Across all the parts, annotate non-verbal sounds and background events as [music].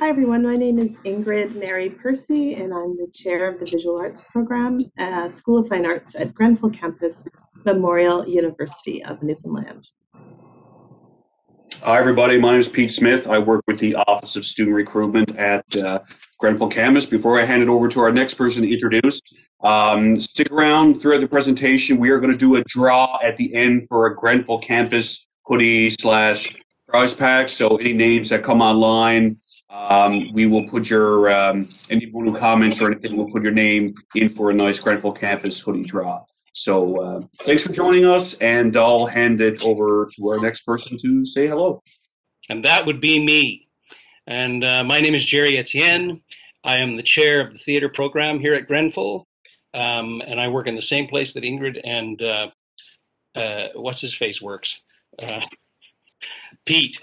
Hi, everyone. My name is Ingrid Mary Percy, and I'm the chair of the Visual Arts Program, School of Fine Arts at Grenfell Campus, Memorial University of Newfoundland. Hi, everybody. My name is Pete Smith. I work with the Office of Student Recruitment at uh, Grenfell Campus. Before I hand it over to our next person to introduce, um, stick around throughout the presentation. We are going to do a draw at the end for a Grenfell Campus hoodie slash prize pack. So any names that come online, um, we will put your um, anyone who comments or anything, we'll put your name in for a nice Grenfell Campus hoodie draw. So uh, thanks for joining us, and I'll hand it over to our next person to say hello. And that would be me. And uh, my name is Jerry Etienne. I am the chair of the theater program here at Grenfell, um, and I work in the same place that Ingrid and uh, uh what's his face works. Pete.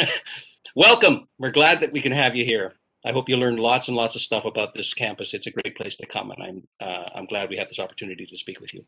[laughs] Welcome. We're glad that we can have you here. I hope you learned lots and lots of stuff about this campus. It's a great place to come, and I'm uh, I'm glad we have this opportunity to speak with you.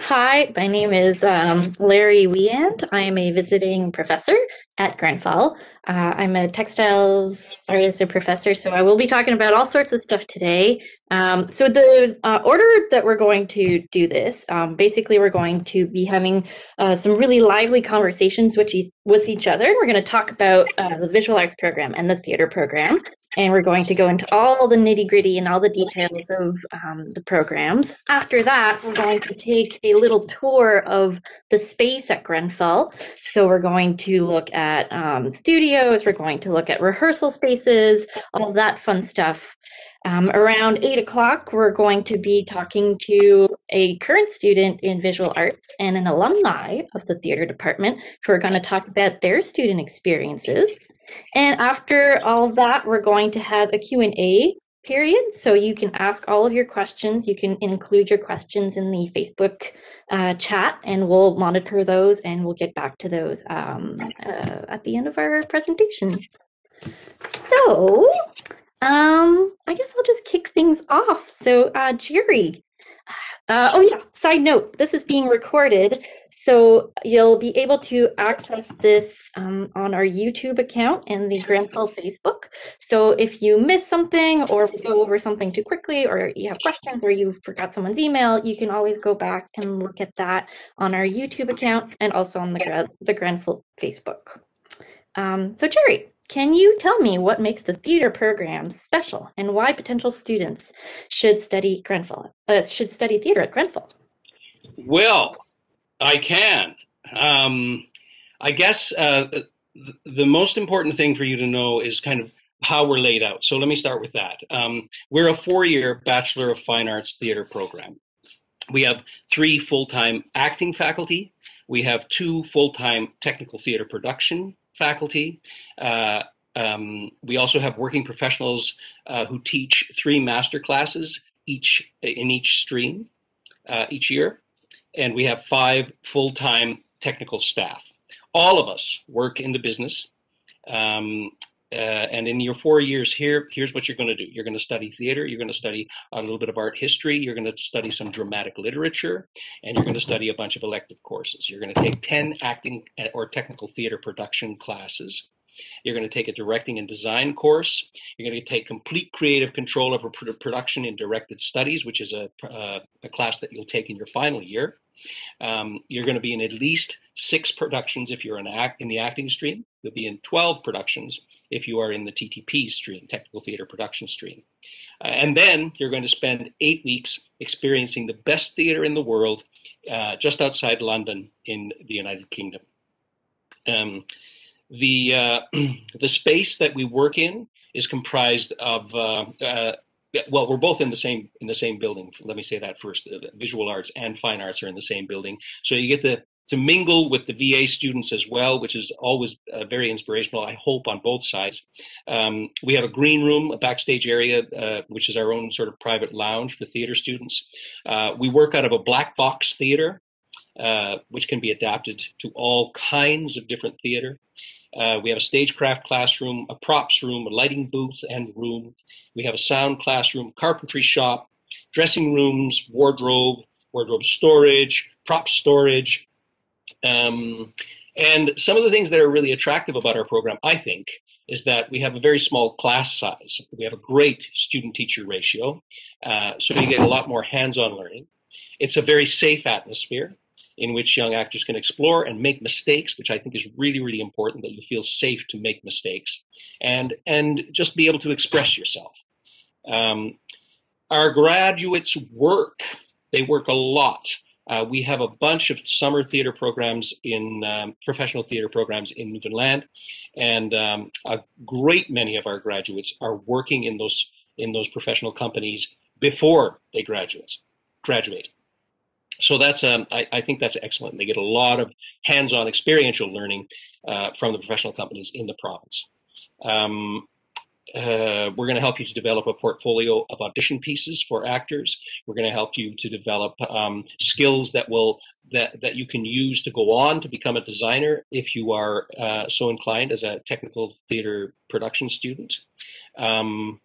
Hi, my name is um, Larry Weand. I am a visiting professor at Grenfell. Uh, I'm a textiles artist and professor, so I will be talking about all sorts of stuff today. Um, so the uh, order that we're going to do this, um, basically, we're going to be having uh, some really lively conversations with, e- with each other. We're going to talk about uh, the visual arts program and the theater program, and we're going to go into all the nitty gritty and all the details of um, the programs. After that, we're going to take a little tour of the space at Grenfell. So we're going to look at um, studios, we're going to look at rehearsal spaces, all that fun stuff. Um, around eight o'clock, we're going to be talking to a current student in visual arts and an alumni of the theater department who are going to talk about their student experiences. And after all of that, we're going to have a Q&A period. So you can ask all of your questions. You can include your questions in the Facebook uh, chat and we'll monitor those and we'll get back to those um, uh, at the end of our presentation. So um, I guess I'll just kick things off. So, uh, Jerry, [sighs] uh, oh yeah, side note, this is being recorded, so you'll be able to access this um, on our YouTube account and the Grenfell Facebook. So if you miss something or go over something too quickly or you have questions or you forgot someone's email, you can always go back and look at that on our YouTube account and also on the, the Facebook. Um, so Jerry, can you tell me what makes the theater program special and why potential students should study Grenfell, uh, should study theater at Grenfell? Well, I can. Um, I guess uh, the, most important thing for you to know is kind of how we're laid out. So let me start with that. Um, we're a four-year Bachelor of Fine Arts theater program. We have three full-time acting faculty. We have two full-time technical theater production faculty. Uh, um, we also have working professionals uh, who teach three master classes each in each stream uh, each year, and we have five full-time technical staff. All of us work in the business, um, uh, and in your four years here, here's what you're going to do. You're going to study theater. You're going to study a little bit of art history. You're going to study some dramatic literature, and you're going to study a bunch of elective courses. You're going to take 10 acting or technical theater production classes. You're going to take a directing and design course. You're going to take complete creative control over production in directed studies, which is a, uh, a class that you'll take in your final year. Um, you're going to be in at least six productions if you're in, act, in the acting stream. You'll be in 12 productions if you are in the TTP stream, technical theater production stream. Uh, and then you're going to spend eight weeks experiencing the best theater in the world uh, just outside London in the United Kingdom. Um, the uh, [clears throat] the space that we work in is comprised of uh, uh, well, we're both in the same in the same building. Let me say that first. Visual arts and fine arts are in the same building, so you get the to mingle with the VA students as well, which is always uh, very inspirational. I hope on both sides. Um, we have a green room, a backstage area, uh, which is our own sort of private lounge for theater students. Uh, we work out of a black box theater, uh, which can be adapted to all kinds of different theater. Uh, we have a stagecraft classroom, a props room, a lighting booth and room. We have a sound classroom, carpentry shop, dressing rooms, wardrobe, wardrobe storage, prop storage. Um, and some of the things that are really attractive about our program, I think, is that we have a very small class size. We have a great student teacher ratio, uh, so you get a lot more hands on learning. It's a very safe atmosphere in which young actors can explore and make mistakes, which I think is really, really important that you feel safe to make mistakes and, and just be able to express yourself. Um, our graduates work, they work a lot. Uh, we have a bunch of summer theater programs in um, professional theater programs in Newfoundland, and um, a great many of our graduates are working in those in those professional companies before they graduate. Graduate. So that's um, I, I, think that's excellent. They get a lot of hands-on experiential learning uh, from the professional companies in the province. Um, uh, we're going to help you to develop a portfolio of audition pieces for actors. We're going to help you to develop um, skills that will that that you can use to go on to become a designer if you are uh, so inclined as a technical theater production student. Um,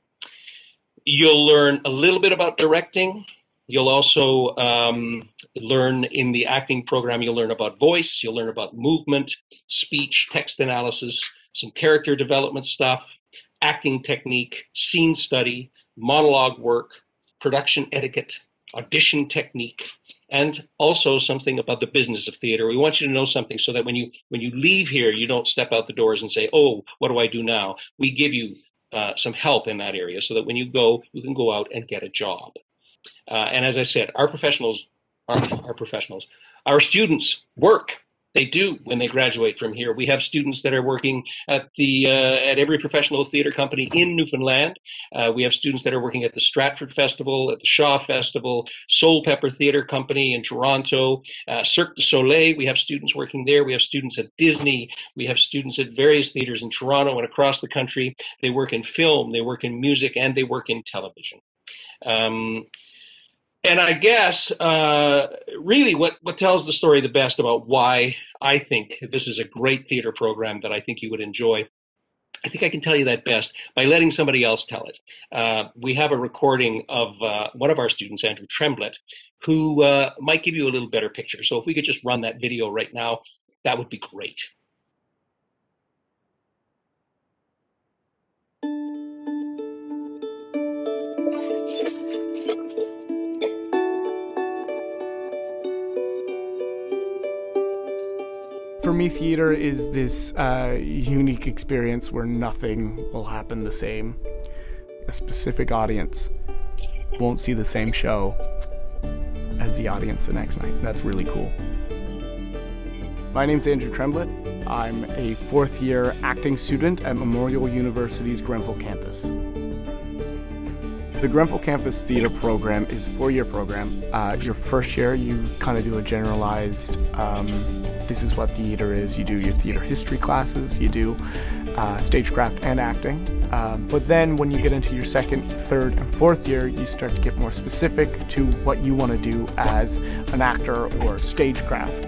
you'll learn a little bit about directing. You'll also um, learn in the acting program. You'll learn about voice. You'll learn about movement, speech, text analysis, some character development stuff acting technique, scene study, monologue work, production etiquette, audition technique, and also something about the business of theater. We want you to know something so that when you when you leave here, you don't step out the doors and say, "Oh, what do I do now?" We give you uh, some help in that area so that when you go, you can go out and get a job. Uh, and as I said, our professionals, are our professionals, our students work they do when they graduate from here. We have students that are working at the uh, at every professional theater company in Newfoundland. Uh, we have students that are working at the Stratford Festival, at the Shaw Festival, Soulpepper Theater Company in Toronto, uh, Cirque du Soleil. We have students working there. We have students at Disney. We have students at various theaters in Toronto and across the country. They work in film, they work in music, and they work in television. Um, and I guess uh, really what, what tells the story the best about why I think this is a great theater program that I think you would enjoy. I think I can tell you that best by letting somebody else tell it. Uh, we have a recording of uh, one of our students, Andrew Tremblett, who uh, might give you a little better picture. So if we could just run that video right now, that would be great. For me, theater is this uh, unique experience where nothing will happen the same. A specific audience won't see the same show as the audience the next night. That's really cool. My name's Andrew Tremblett. I'm a fourth year acting student at Memorial University's Grenfell campus. The Grenfell Campus Theater Program is a four-year program. Uh, your first year, you kind of do a generalized, um, this is what theater is. You do your theater history classes, you do uh, stagecraft and acting. Um, but then when you get into your second, third, and fourth year, you start to get more specific to what you want to do as an actor or stagecraft.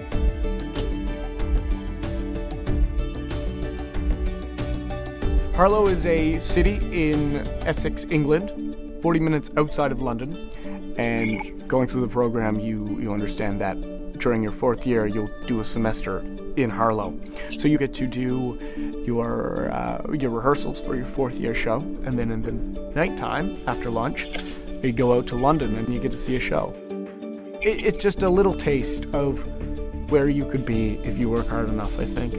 Harlow is a city in Essex, England. 40 minutes outside of London. And going through the program, you, you understand that during your fourth year, you'll do a semester in Harlow. So you get to do your uh, your rehearsals for your fourth year show, and then in the nighttime after lunch, you go out to London and you get to see a show. It, it's just a little taste of where you could be if you work hard enough. I think.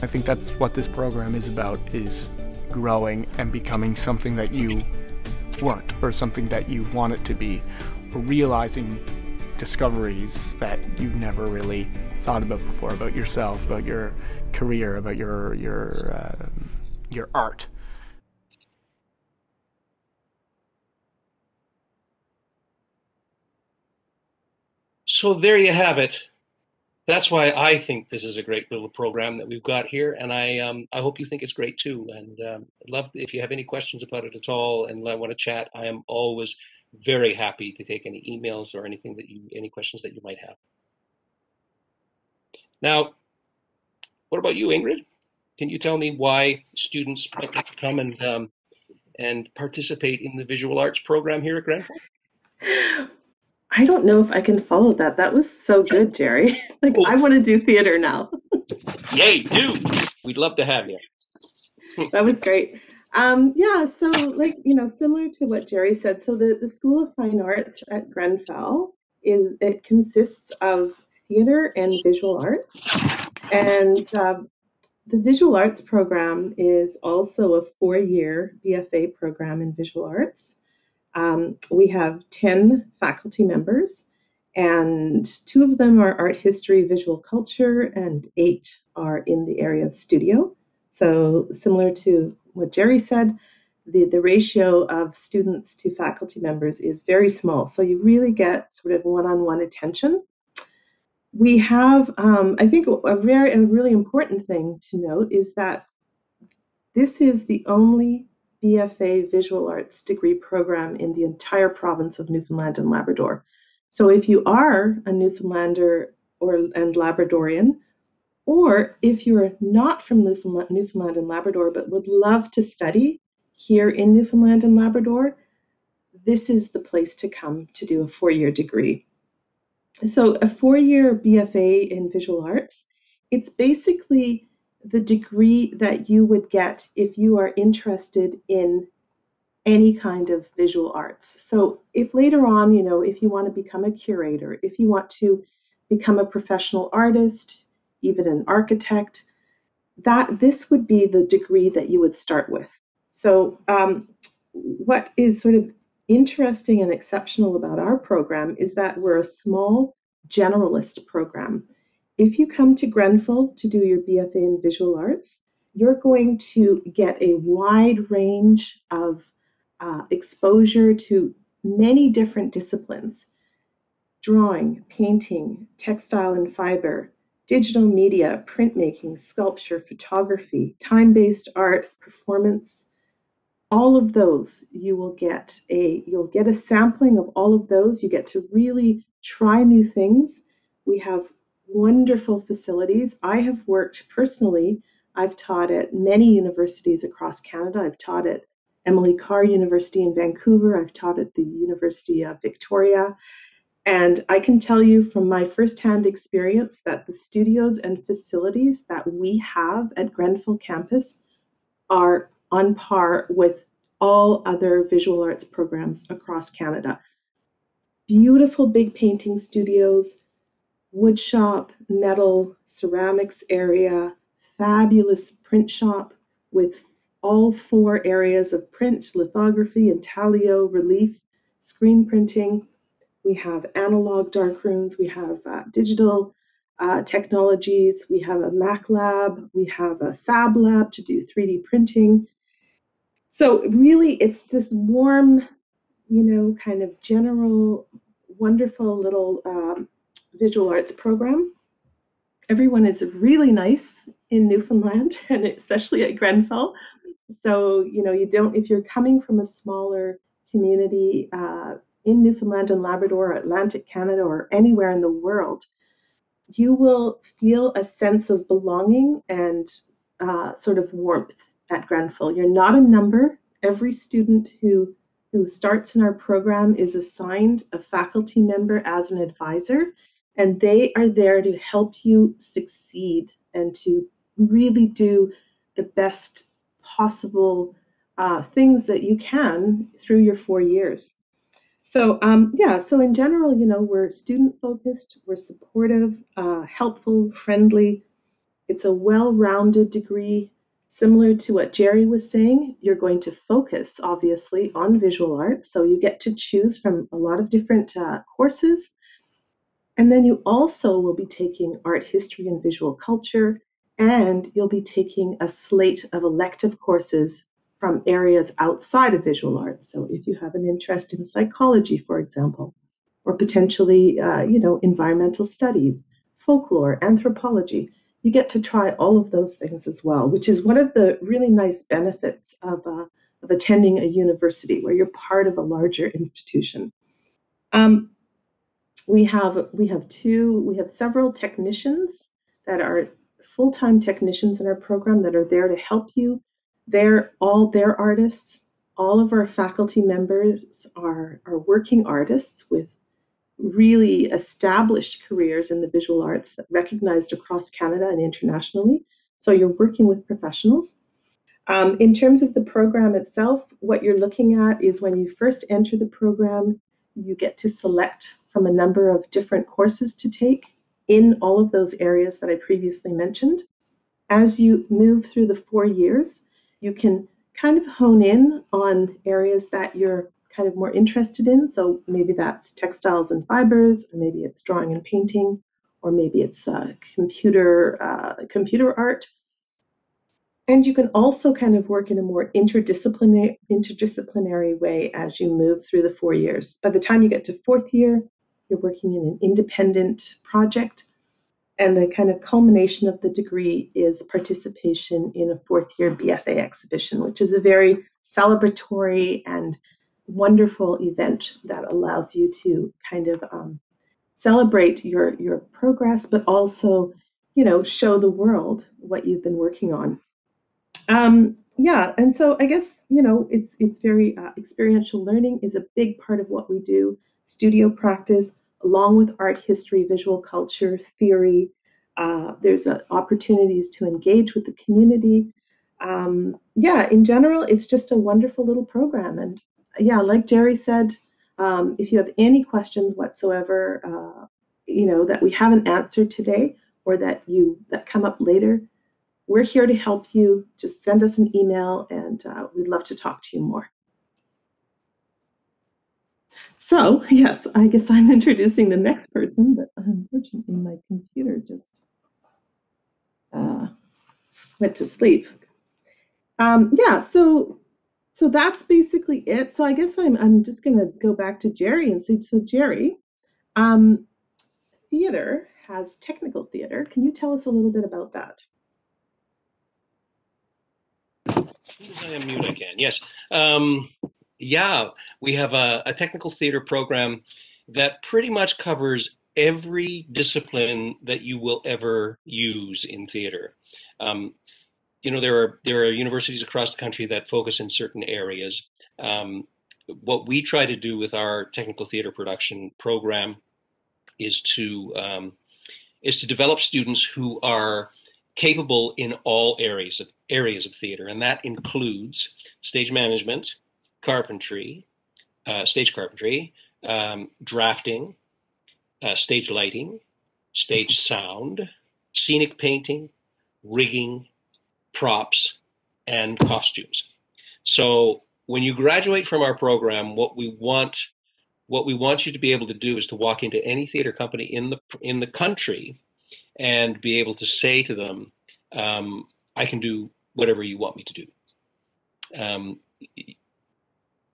I think that's what this program is about: is growing and becoming something that you weren't or something that you want it to be or realizing discoveries that you've never really thought about before about yourself about your career about your your uh, your art. So there you have it that's why I think this is a great little program that we've got here, and I um, I hope you think it's great too. And um, love if you have any questions about it at all and I want to chat. I am always very happy to take any emails or anything that you any questions that you might have. Now, what about you, Ingrid? Can you tell me why students might like to come and um, and participate in the visual arts program here at Grenfell? [laughs] I don't know if I can follow that. That was so good, Jerry. [laughs] like, oh. I want to do theater now. [laughs] Yay, do. We'd love to have you. [laughs] that was great. Um, yeah, so like you know, similar to what Jerry said, so the, the School of Fine Arts at Grenfell is it consists of theater and visual arts, and uh, the visual arts program is also a four-year BFA program in visual arts. Um, we have ten faculty members, and two of them are art history, visual culture, and eight are in the area of studio. So similar to what Jerry said, the, the ratio of students to faculty members is very small. So you really get sort of one-on-one attention. We have, um, I think, a very a really important thing to note is that this is the only BFA Visual Arts degree program in the entire province of Newfoundland and Labrador. So if you are a Newfoundlander or and Labradorian, or if you're not from Newfoundland, Newfoundland and Labrador but would love to study here in Newfoundland and Labrador, this is the place to come to do a four year degree. So, a four year BFA in visual arts, it's basically the degree that you would get if you are interested in any kind of visual arts. So, if later on, you know, if you want to become a curator, if you want to become a professional artist, even an architect, that this would be the degree that you would start with. So, um, what is sort of interesting and exceptional about our program is that we're a small generalist program. If you come to Grenfell to do your BFA in visual arts, you're going to get a wide range of uh, exposure to many different disciplines. Drawing, painting, textile and fiber, digital media, printmaking, sculpture, photography, time based art, performance, all of those you will get a you'll get a sampling of all of those. You get to really try new things. We have wonderful facilities. I have worked personally. I've taught at many universities across canada. I've taught at emily carr university in vancouver. I've taught at the university of victoria. And I can tell you from my firsthand experience that the studios and facilities that we have at Grenfell campus are on par with all other visual arts programs across Canada. Beautiful big painting studios, wood shop, metal, ceramics area, fabulous print shop with all four areas of print, lithography, intaglio, relief, screen printing, we have analog darkrooms, we have uh, digital uh, technologies, we have a Mac lab, we have a fab lab to do 3D printing. So really it's this warm, you know, kind of general, wonderful little um, visual arts program. Everyone is really nice in Newfoundland [laughs] and especially at Grenfell. So, you know, you don't, if you're coming from a smaller community, uh, in Newfoundland and Labrador, or Atlantic Canada, or anywhere in the world, you will feel a sense of belonging and uh, sort of warmth at Grenfell. You're not a number. Every student who who starts in our program is assigned a faculty member as an advisor, and they are there to help you succeed and to really do the best possible uh, things that you can through your four years. So um, yeah, so in general, you know, we're student focused, we're supportive, uh, helpful, friendly. It's a well-rounded degree. Similar to what Jerry was saying, you're going to focus, obviously, on visual arts. So you get to choose from a lot of different uh, courses. And then you also will be taking art history and visual culture, and you'll be taking a slate of elective courses from areas outside of visual arts. So if you have an interest in psychology, for example, or potentially, uh, you know, environmental studies, folklore, anthropology, you get to try all of those things as well, which is one of the really nice benefits of, uh, of attending a university where you're part of a larger institution. Um, we have we have two we have several technicians that are full-time technicians in our program that are there to help you they're all their artists. All of our faculty members are, are working artists with really established careers in the visual arts recognized across Canada and internationally. So you're working with professionals. Um, in terms of the program itself, what you're looking at is when you first enter the program, you get to select from a number of different courses to take in all of those areas that I previously mentioned. As you move through the four years, you can kind of hone in on areas that you're kind of more interested in. So maybe that's textiles and fibers, or maybe it's drawing and painting, or maybe it's uh, computer uh, computer art. And you can also kind of work in a more interdisciplinary interdisciplinary way as you move through the four years. By the time you get to fourth year, you're working in an independent project. And the kind of culmination of the degree is participation in a fourth year BFA exhibition, which is a very celebratory and wonderful event that allows you to kind of um, celebrate your, your progress, but also, you know, show the world what you've been working on. Um, yeah, and so I guess you know it's it's very uh, experiential learning is a big part of what we do. Studio practice, along with art history, visual culture, theory. Uh, there's uh, opportunities to engage with the community. Um, yeah, in general, it's just a wonderful little program. And yeah, like Jerry said, um, if you have any questions whatsoever, uh, you know that we haven't answered today, or that you that come up later, we're here to help you. Just send us an email, and uh, we'd love to talk to you more. So, [laughs] yes, I guess I'm introducing the next person, but unfortunately my computer just uh, went to sleep. Um, yeah, so so that's basically it. So I guess I'm I'm just gonna go back to Jerry and say, so Jerry, um, theater has technical theater. Can you tell us a little bit about that? As soon as I unmute, I can. Yes. Um, yeah, we have a, a technical theater program that pretty much covers every discipline that you will ever use in theater. Um, you know, there are there are universities across the country that focus in certain areas. Um, what we try to do with our technical theater production program is to um, is to develop students who are capable in all areas of areas of theater, and that includes stage management, carpentry, uh, stage carpentry, um, drafting, uh, stage lighting, stage sound, scenic painting, rigging, props, and costumes. So when you graduate from our program, what we want what we want you to be able to do is to walk into any theater company in the in the country and be able to say to them, um, "I can do whatever you want me to do." Um,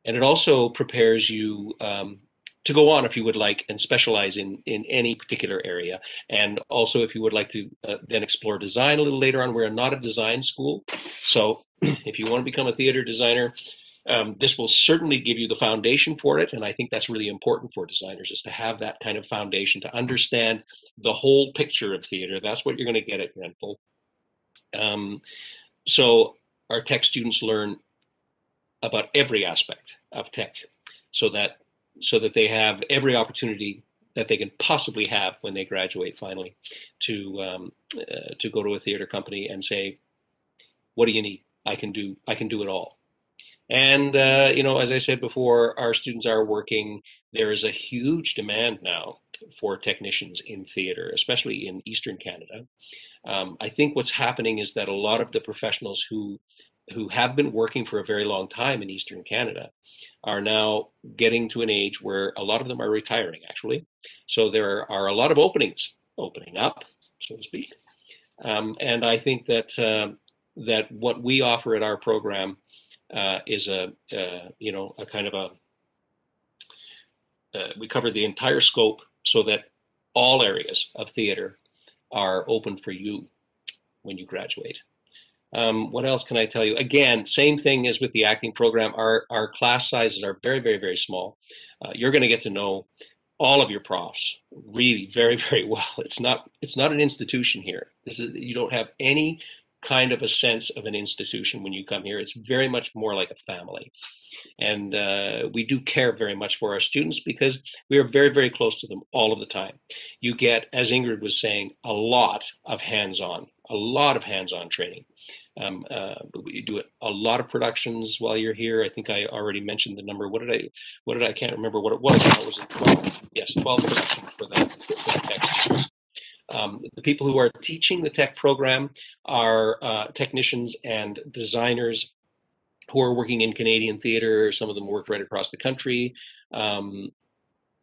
and it also prepares you um, to go on if you would like and specialize in in any particular area. And also if you would like to uh, then explore design a little later on we're not a design school. So [clears throat] if you want to become a theater designer um, this will certainly give you the foundation for it. And i think that's really important for designers is to have that kind of foundation to understand the whole picture of theater. That's what you're going to get at Grenfell. Um, so our tech students learn about every aspect of tech so that so that they have every opportunity that they can possibly have when they graduate finally to um, uh, to go to a theater company and say what do you need? I can do i can do it all. And uh, you know as i said before our students are working. There is a huge demand now for technicians in theater especially in eastern canada. Um, i think what's happening is that a lot of the professionals who who have been working for a very long time in Eastern Canada are now getting to an age where a lot of them are retiring, actually. So there are a lot of openings opening up, so to speak. Um, and I think that uh, that what we offer at our program uh, is a uh, you know a kind of a uh, we cover the entire scope so that all areas of theater are open for you when you graduate. Um, what else can I tell you? Again, same thing as with the acting program. Our our class sizes are very, very, very small. Uh, you're going to get to know all of your profs really [laughs] very, very well. It's not it's not an institution here. This is you don't have any kind of a sense of an institution when you come here. It's very much more like a family. And uh, we do care very much for our students because we are very, very close to them all of the time. You get, as Ingrid was saying, a lot of hands on a lot of hands-on training. Um, uh, we do a lot of productions while you're here. I think I already mentioned the number. What did I? What did I? I can't remember what it was. It was 12. Yes, 12 productions for that, for um, the people who are teaching the tech program are uh, technicians and designers who are working in Canadian theater. Some of them work right across the country. Um,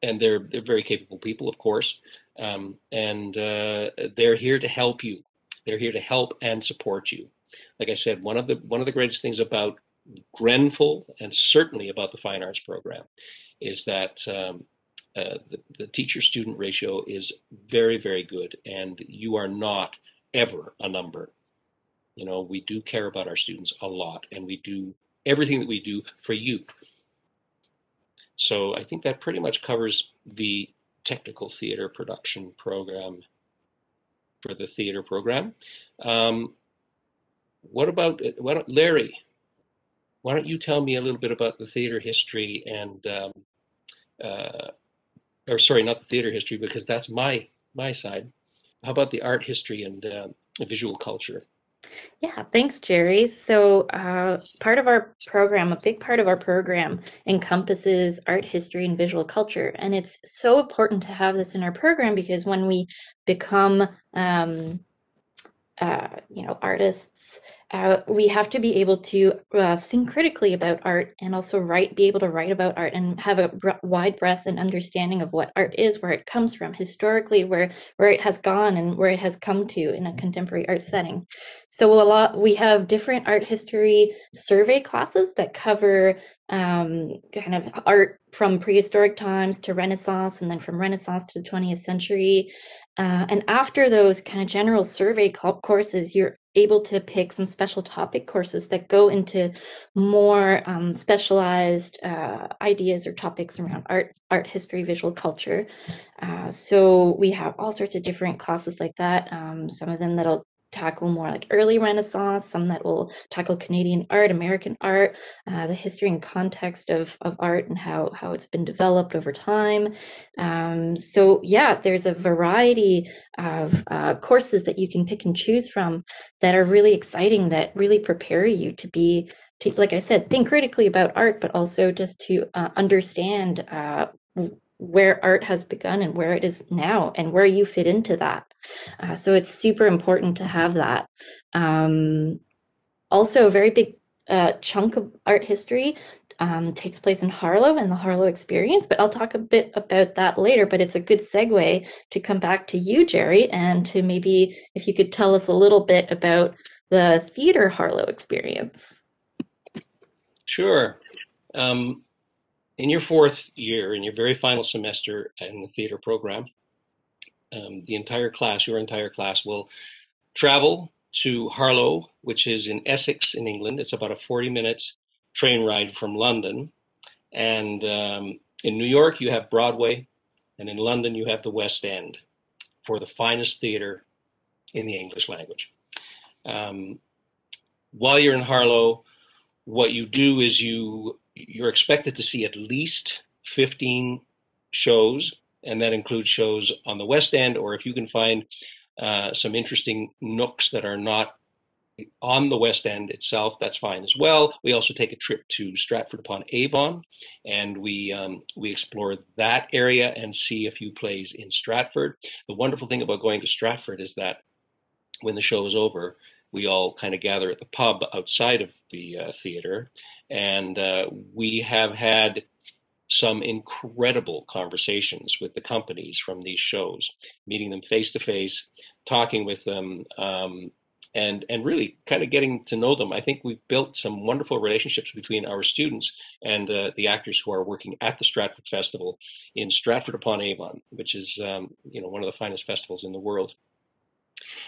and they're they're very capable people, of course, um, and uh, they're here to help you. They're here to help and support you. Like I said, one of the one of the greatest things about Grenfell and certainly about the fine arts program is that um, uh, the, the teacher student ratio is very very good, and you are not ever a number. You know, we do care about our students a lot, and we do everything that we do for you. So I think that pretty much covers the technical theater production program for the theater program. Um, what about why don't, Larry? Why don't you tell me a little bit about the theater history and, um, uh, or sorry, not the theater history because that's my my side. How about the art history and uh, visual culture? Yeah, thanks, Jerry. So, uh, part of our program, a big part of our program, encompasses art history and visual culture. And it's so important to have this in our program because when we become um, uh, you know artists uh, we have to be able to uh, think critically about art and also write be able to write about art and have a wide breadth and understanding of what art is where it comes from historically where where it has gone and where it has come to in a contemporary art setting. So a lot we have different art history survey classes that cover um, kind of art from prehistoric times to renaissance and then from renaissance to the 20th century uh, and after those kind of general survey courses, you're able to pick some special topic courses that go into more um, specialized uh, ideas or topics around art, art history, visual culture. Uh, so we have all sorts of different classes like that. Um, some of them that'll tackle more like early Renaissance, some that will tackle Canadian art, American art, uh, the history and context of, of art and how, how it's been developed over time. Um, so, yeah, there's a variety of uh, courses that you can pick and choose from that are really exciting, that really prepare you to be. To, like I said, think critically about art, but also just to uh, understand uh, where art has begun and where it is now and where you fit into that. Uh, so it's super important to have that. Um, also, a very big uh, chunk of art history um, takes place in Harlow and the Harlow experience, but I'll talk a bit about that later. But it's a good segue to come back to you, Jerry, and to maybe if you could tell us a little bit about the theater Harlow experience. Sure. Um, in your fourth year, in your very final semester in the theater program, um, the entire class, your entire class, will travel to Harlow, which is in Essex in England. It's about a 40 minute train ride from London. And um, in New York, you have Broadway, and in London, you have the West End for the finest theater in the English language. Um, while you're in Harlow, what you do is you you're expected to see at least 15 shows, and that includes shows on the West End, or if you can find uh, some interesting nooks that are not on the West End itself, that's fine as well. We also take a trip to Stratford upon Avon, and we um, we explore that area and see a few plays in Stratford. The wonderful thing about going to Stratford is that when the show is over, we all kind of gather at the pub outside of the uh, theater, and uh, we have had some incredible conversations with the companies from these shows, meeting them face to face, talking with them, um, and and really kind of getting to know them. I think we've built some wonderful relationships between our students and uh, the actors who are working at the Stratford Festival in Stratford upon Avon, which is um, you know one of the finest festivals in the world.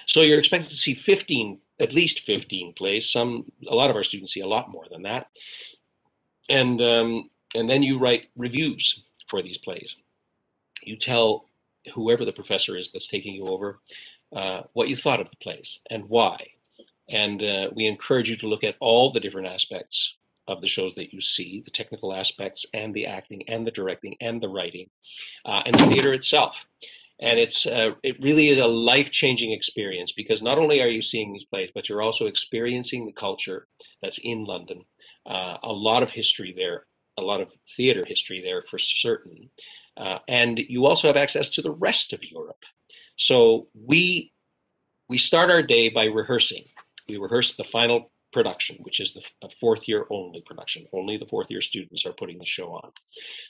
So you're expected to see 15, at least 15 plays. Some, a lot of our students see a lot more than that. And, um, and then you write reviews for these plays. You tell whoever the professor is that's taking you over uh, what you thought of the plays and why. And uh, we encourage you to look at all the different aspects of the shows that you see, the technical aspects and the acting and the directing and the writing, uh, and the theater itself. and it's uh, it really is a life changing experience because not only are you seeing these plays, but you're also experiencing the culture that's in London. Uh, a lot of history there, a lot of theater history there for certain, uh, and you also have access to the rest of Europe. So we we start our day by rehearsing. We rehearse the final production, which is the fourth year only production. Only the fourth year students are putting the show on.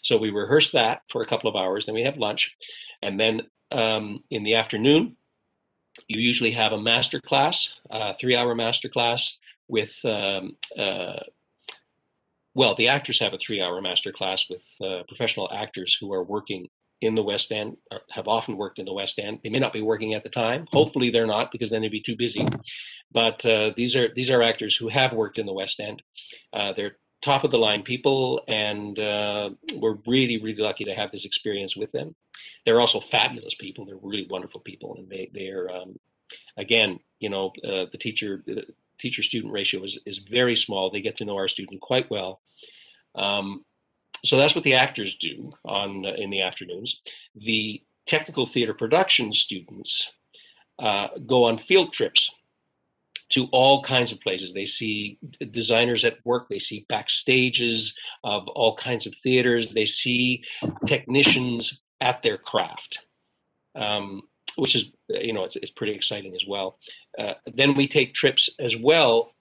So we rehearse that for a couple of hours, then we have lunch, and then um, in the afternoon, you usually have a master class, a three hour master class with, um, uh, well, the actors have a three hour master class with uh, professional actors who are working in the West End, have often worked in the West End. They may not be working at the time. Hopefully, they're not because then they'd be too busy. But uh, these are these are actors who have worked in the West End. Uh, they're top of the line people, and uh, we're really really lucky to have this experience with them. They're also fabulous people. They're really wonderful people, and they they're um, again, you know, uh, the teacher teacher student ratio is is very small. They get to know our student quite well. Um, so that's what the actors do on uh, in the afternoons. The technical theater production students uh, go on field trips to all kinds of places. They see designers at work, they see backstages of all kinds of theaters, they see technicians at their craft, um, which is, you know, it's, it's pretty exciting as well. Uh, then we take trips as well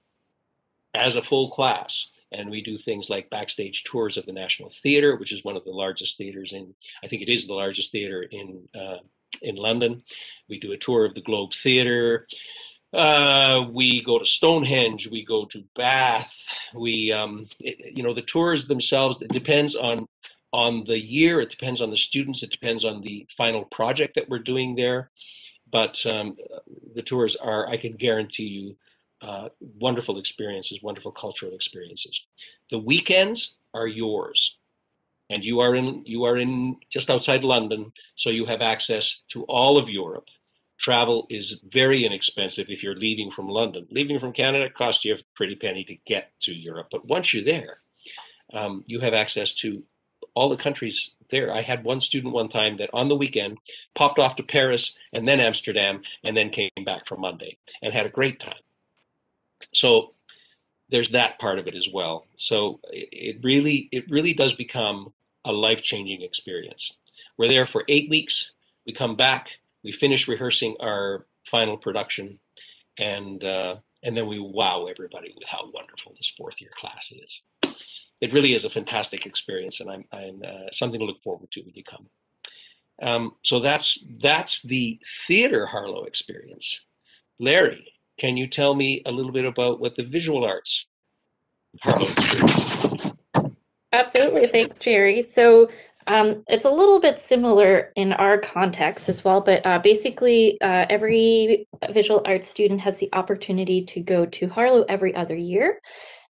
as a full class. And we do things like backstage tours of the National Theatre, which is one of the largest theatres in, I think it is the largest theatre in uh, in London. We do a tour of the Globe Theatre. Uh, we go to Stonehenge. We go to Bath. We, um, it, you know, the tours themselves. It depends on on the year. It depends on the students. It depends on the final project that we're doing there. But um, the tours are, I can guarantee you, uh, wonderful experiences, wonderful cultural experiences. The weekends are yours, and you are in you are in just outside London, so you have access to all of Europe travel is very inexpensive if you're leaving from London. Leaving from Canada costs you a pretty penny to get to Europe, but once you're there, um, you have access to all the countries there. I had one student one time that on the weekend popped off to Paris and then Amsterdam and then came back for Monday and had a great time. So there's that part of it as well. So it really it really does become a life-changing experience. We're there for 8 weeks. We come back we finish rehearsing our final production, and uh, and then we wow everybody with how wonderful this fourth year class is. It really is a fantastic experience, and I'm, I'm uh, something to look forward to when you come. Um, so that's that's the theater Harlow experience. Larry, can you tell me a little bit about what the visual arts? Absolutely, thanks, Jerry. So um, it's a little bit similar in our context as well, but uh, basically, uh, every visual arts student has the opportunity to go to Harlow every other year.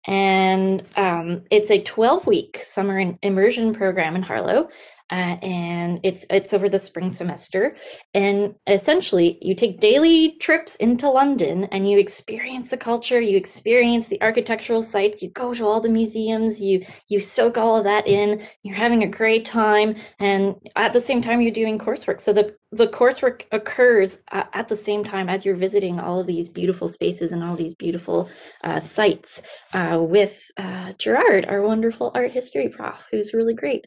And um, it's a 12 week summer immersion program in Harlow uh, and it's it's over the spring semester and essentially you take daily trips into london and you experience the culture you experience the architectural sites you go to all the museums you you soak all of that in you're having a great time and at the same time you're doing coursework so the the coursework occurs at the same time as you're visiting all of these beautiful spaces and all these beautiful uh, sites uh, with uh, Gerard, our wonderful art history prof, who's really great.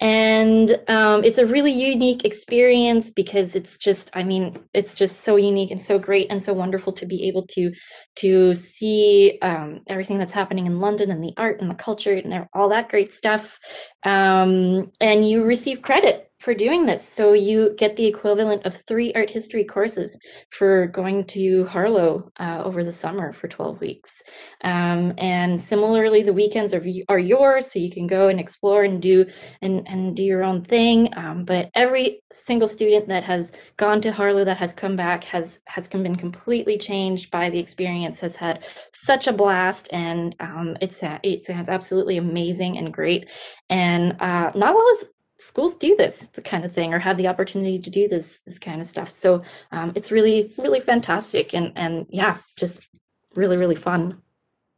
And um, it's a really unique experience because it's just, I mean, it's just so unique and so great and so wonderful to be able to to see um, everything that's happening in London and the art and the culture and all that great stuff. Um, and you receive credit for doing this. So you get the equivalent of three art history courses for going to Harlow uh, over the summer for 12 weeks. Um, and similarly, the weekends are, are yours, so you can go and explore and do and, and do your own thing. Um, but every single student that has gone to Harlow that has come back has has been completely changed by the experience, has had such a blast, and um, it's it sounds absolutely amazing and great. And uh, not a lot of schools do this kind of thing or have the opportunity to do this this kind of stuff so um, it's really really fantastic and and yeah just really really fun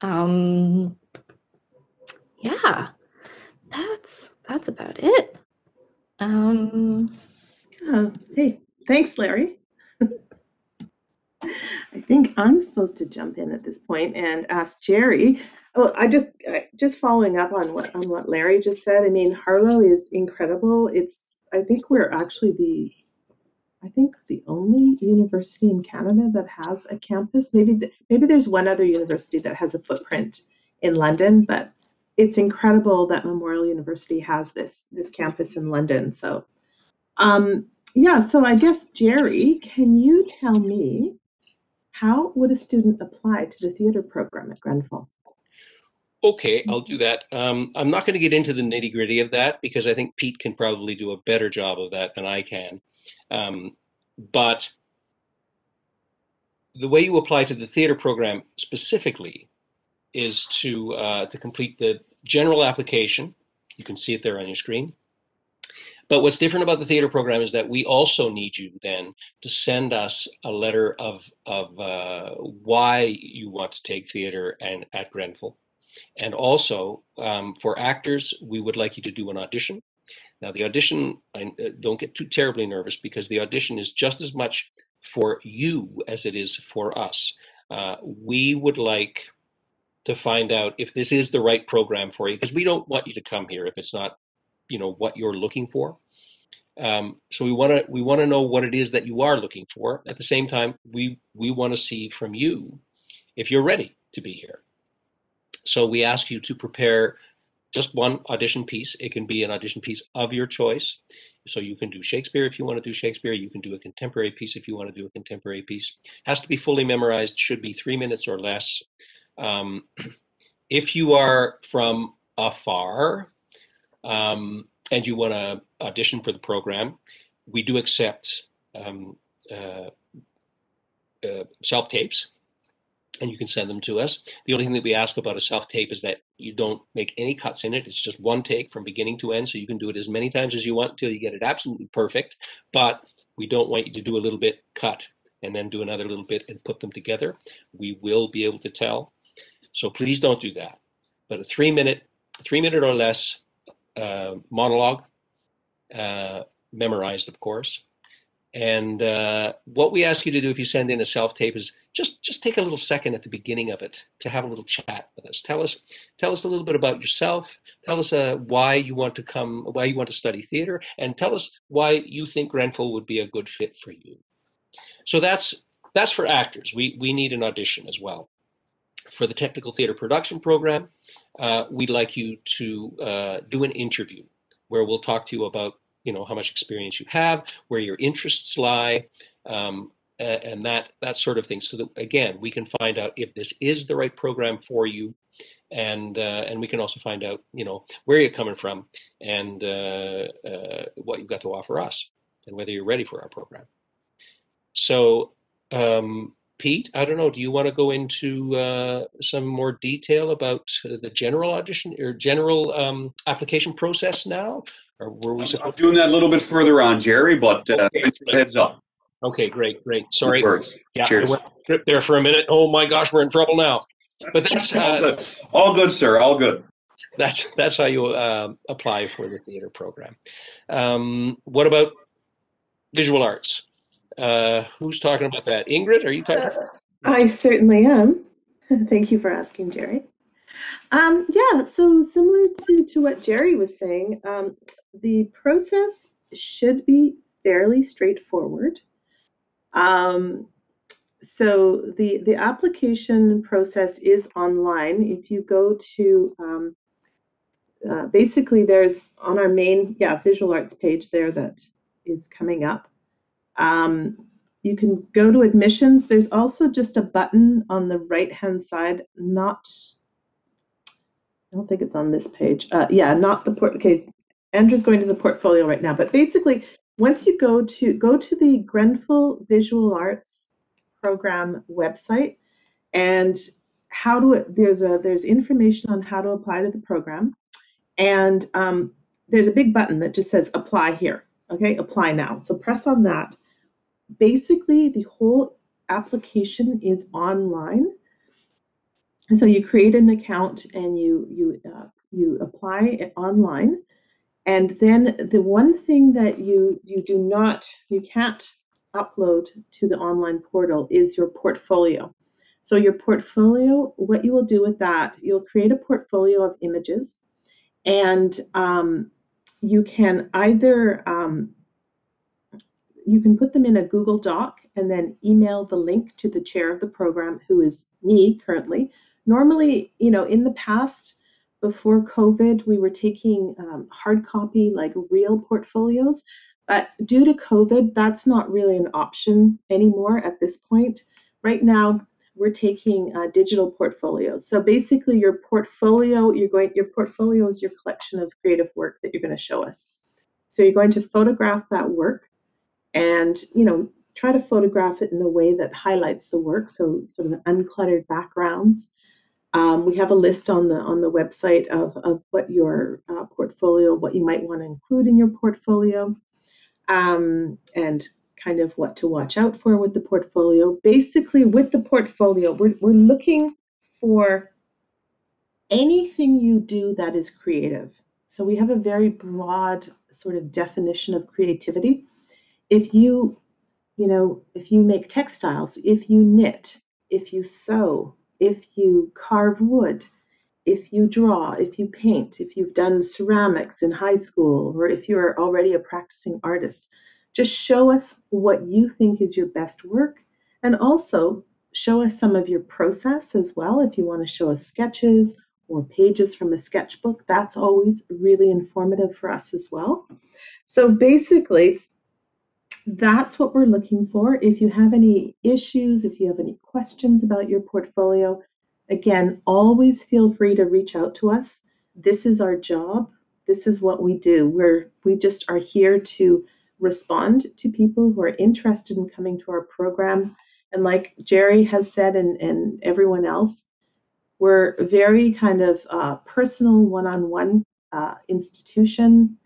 um yeah that's that's about it um Yeah. Hey, thanks, Larry. [laughs] I think I'm supposed to jump in at this point and ask Jerry. Oh, I just just following up on what on what Larry just said. I mean, Harlow is incredible. It's I think we're actually the I think the only university in Canada that has a campus. Maybe maybe there's one other university that has a footprint in London, but it's incredible that Memorial University has this this campus in London. So, um, yeah. So I guess Jerry, can you tell me how would a student apply to the theater program at Grenfell? Okay, I'll do that. Um, I'm not going to get into the nitty gritty of that because I think Pete can probably do a better job of that than I can. Um, but the way you apply to the theater program specifically is to uh, to complete the general application. You can see it there on your screen. But what's different about the theater program is that we also need you then to send us a letter of of uh, why you want to take theater and at Grenfell, and also um, for actors, we would like you to do an audition. Now, the audition, I, uh, don't get too terribly nervous because the audition is just as much for you as it is for us. Uh, we would like to find out if this is the right program for you because we don't want you to come here if it's not you know what you're looking for um, so we want to we want to know what it is that you are looking for at the same time we we want to see from you if you're ready to be here so we ask you to prepare just one audition piece. It can be an audition piece of your choice. So you can do shakespeare if you want to do shakespeare. You can do a contemporary piece if you want to do a contemporary piece. Has to be fully memorized should be three minutes or less. Um, [clears throat] if you are from afar um, and you want to audition for the program, we do accept um, uh, uh, self tapes, and you can send them to us. The only thing that we ask about a self tape is that you don't make any cuts in it. It's just one take from beginning to end, so you can do it as many times as you want until you get it absolutely perfect. But we don't want you to do a little bit cut and then do another little bit and put them together. We will be able to tell. So please don't do that. But a three minute, three minute or less uh, monologue, uh, memorized, of course. And uh, what we ask you to do if you send in a self tape is just just take a little second at the beginning of it to have a little chat with us. Tell us tell us a little bit about yourself. Tell us uh, why you want to come, why you want to study theater, and tell us why you think Grenfell would be a good fit for you. So that's that's for actors. We we need an audition as well. For the technical theater production program, uh, we'd like you to uh, do an interview where we'll talk to you about you know how much experience you have, where your interests lie, um, and that that sort of thing. So that again, we can find out if this is the right program for you, and uh, and we can also find out you know where you're coming from and uh, uh, what you've got to offer us, and whether you're ready for our program. So. Um, Pete, I don't know. Do you want to go into uh, some more detail about uh, the general audition or general um, application process now, or were we? I'm, I'm doing that a little bit further on, Jerry. But uh, okay. thanks for the heads up. Okay, great, great. Sorry, yeah, Cheers. I went there for a minute. Oh my gosh, we're in trouble now. But that's [laughs] all, uh, good. all good, sir. All good. That's that's how you uh, apply for the theater program. Um, what about visual arts? Uh, who's talking about that? Ingrid, are you talking? Uh, I certainly am. [laughs] Thank you for asking, Jerry. Um, yeah, so similar to, to what Jerry was saying, um, the process should be fairly straightforward. Um, so the, the application process is online. If you go to, um, uh, basically there's on our main, yeah, visual arts page there that is coming up. Um, you can go to admissions. There's also just a button on the right-hand side, not, I don't think it's on this page. Uh, yeah, not the port, okay, Andrew's going to the portfolio right now, but basically, once you go to, go to the Grenfell Visual Arts Program website, and how to, there's a, there's information on how to apply to the program, and um, there's a big button that just says apply here, okay, apply now. So press on that, basically the whole application is online. So you create an account and you you uh, you apply online, And then the one thing that you you do not you can't upload to the online portal is your portfolio. So your portfolio, what you will do with that, you'll create a portfolio of images, and um, you can either um, you can put them in a Google Doc and then email the link to the chair of the program, who is me currently. Normally, you know, in the past, before COVID, we were taking um, hard copy, like real portfolios. But due to COVID, that's not really an option anymore at this point. Right now, we're taking uh, digital portfolios. So basically, your portfolio, you're going, your portfolio is your collection of creative work that you're going to show us. So you're going to photograph that work, and you know, try to photograph it in a way that highlights the work, so sort of uncluttered backgrounds. Um, we have a list on the on the website of, of what your uh, portfolio, what you might want to include in your portfolio, um, and kind of what to watch out for with the portfolio. Basically, with the portfolio, we're, we're looking for anything you do that is creative. So we have a very broad sort of definition of creativity. If you, you know, if you make textiles, if you knit, if you sew, if you carve wood, if you draw, if you paint, if you've done ceramics in high school, or if you're already a practicing artist, just show us what you think is your best work and also show us some of your process as well. If you want to show us sketches or pages from a sketchbook, that's always really informative for us as well. So basically, that's what we're looking for. If you have any issues, if you have any questions about your portfolio, again, always feel free to reach out to us. This is our job. This is what we do. We're we just are here to respond to people who are interested in coming to our program. And like Jerry has said, and, and everyone else, we're very kind of uh, personal, one-on-one uh, institution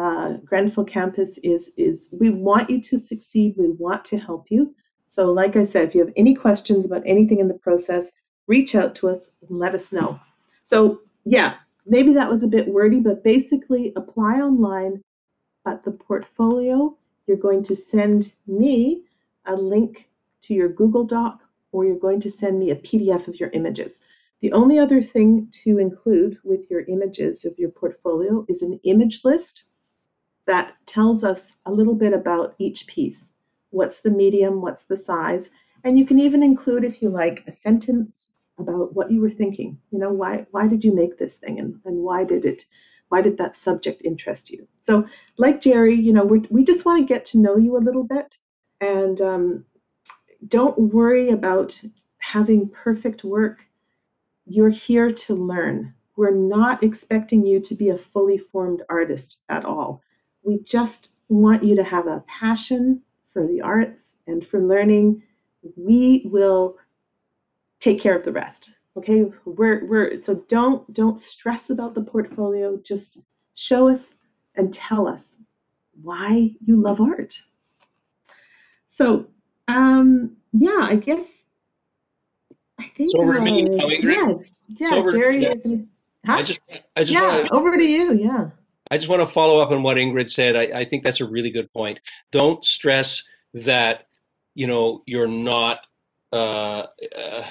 uh, Grenfell campus is is we want you to succeed. We want to help you. So, like I said, if you have any questions about anything in the process, reach out to us and let us know. So, yeah, maybe that was a bit wordy, but basically, apply online. But the portfolio, you're going to send me a link to your Google Doc, or you're going to send me a PDF of your images. The only other thing to include with your images of your portfolio is an image list that tells us a little bit about each piece. What's the medium, what's the size, and you can even include, if you like, a sentence about what you were thinking. You know, why why did you make this thing, and, and why did it, why did that subject interest you? So, like Jerry, you know, we we just want to get to know you a little bit, and um, don't worry about having perfect work. You're here to learn. We're not expecting you to be a fully formed artist at all we just want you to have a passion for the arts and for learning. We will take care of the rest. Okay, we're we're so don't don't stress about the portfolio. Just show us and tell us why you love art. So um yeah, I guess I think so over uh, me yeah, yeah, Jerry. Yeah. Huh? I just I just yeah, want to over to you. Yeah. I just want to follow up on what Ingrid said. I, I think that's a really good point. Don't stress that you know you're not uh, uh,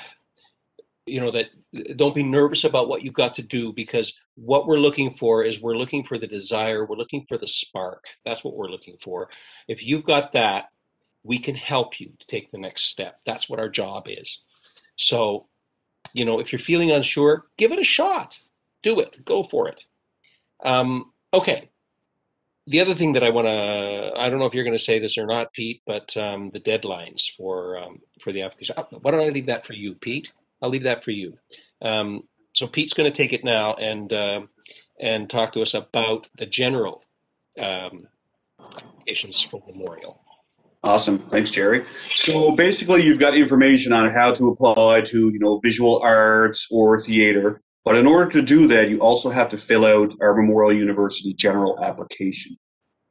you know that don't be nervous about what you've got to do because what we're looking for is we're looking for the desire we're looking for the spark. That's what we're looking for. If you've got that we can help you to take the next step. That's what our job is. So you know if you're feeling unsure give it a shot. Do it. Go for it. Um, Okay. The other thing that I want to, I don't know if you're going to say this or not, Pete, but um, the deadlines for um, for the application. Oh, why don't I leave that for you, Pete? I'll leave that for you. Um, so Pete's going to take it now and uh, and talk to us about the general um, applications for Memorial. Awesome. Thanks, Jerry. So basically, you've got information on how to apply to, you know, visual arts or theater. But in order to do that, you also have to fill out our Memorial University general application.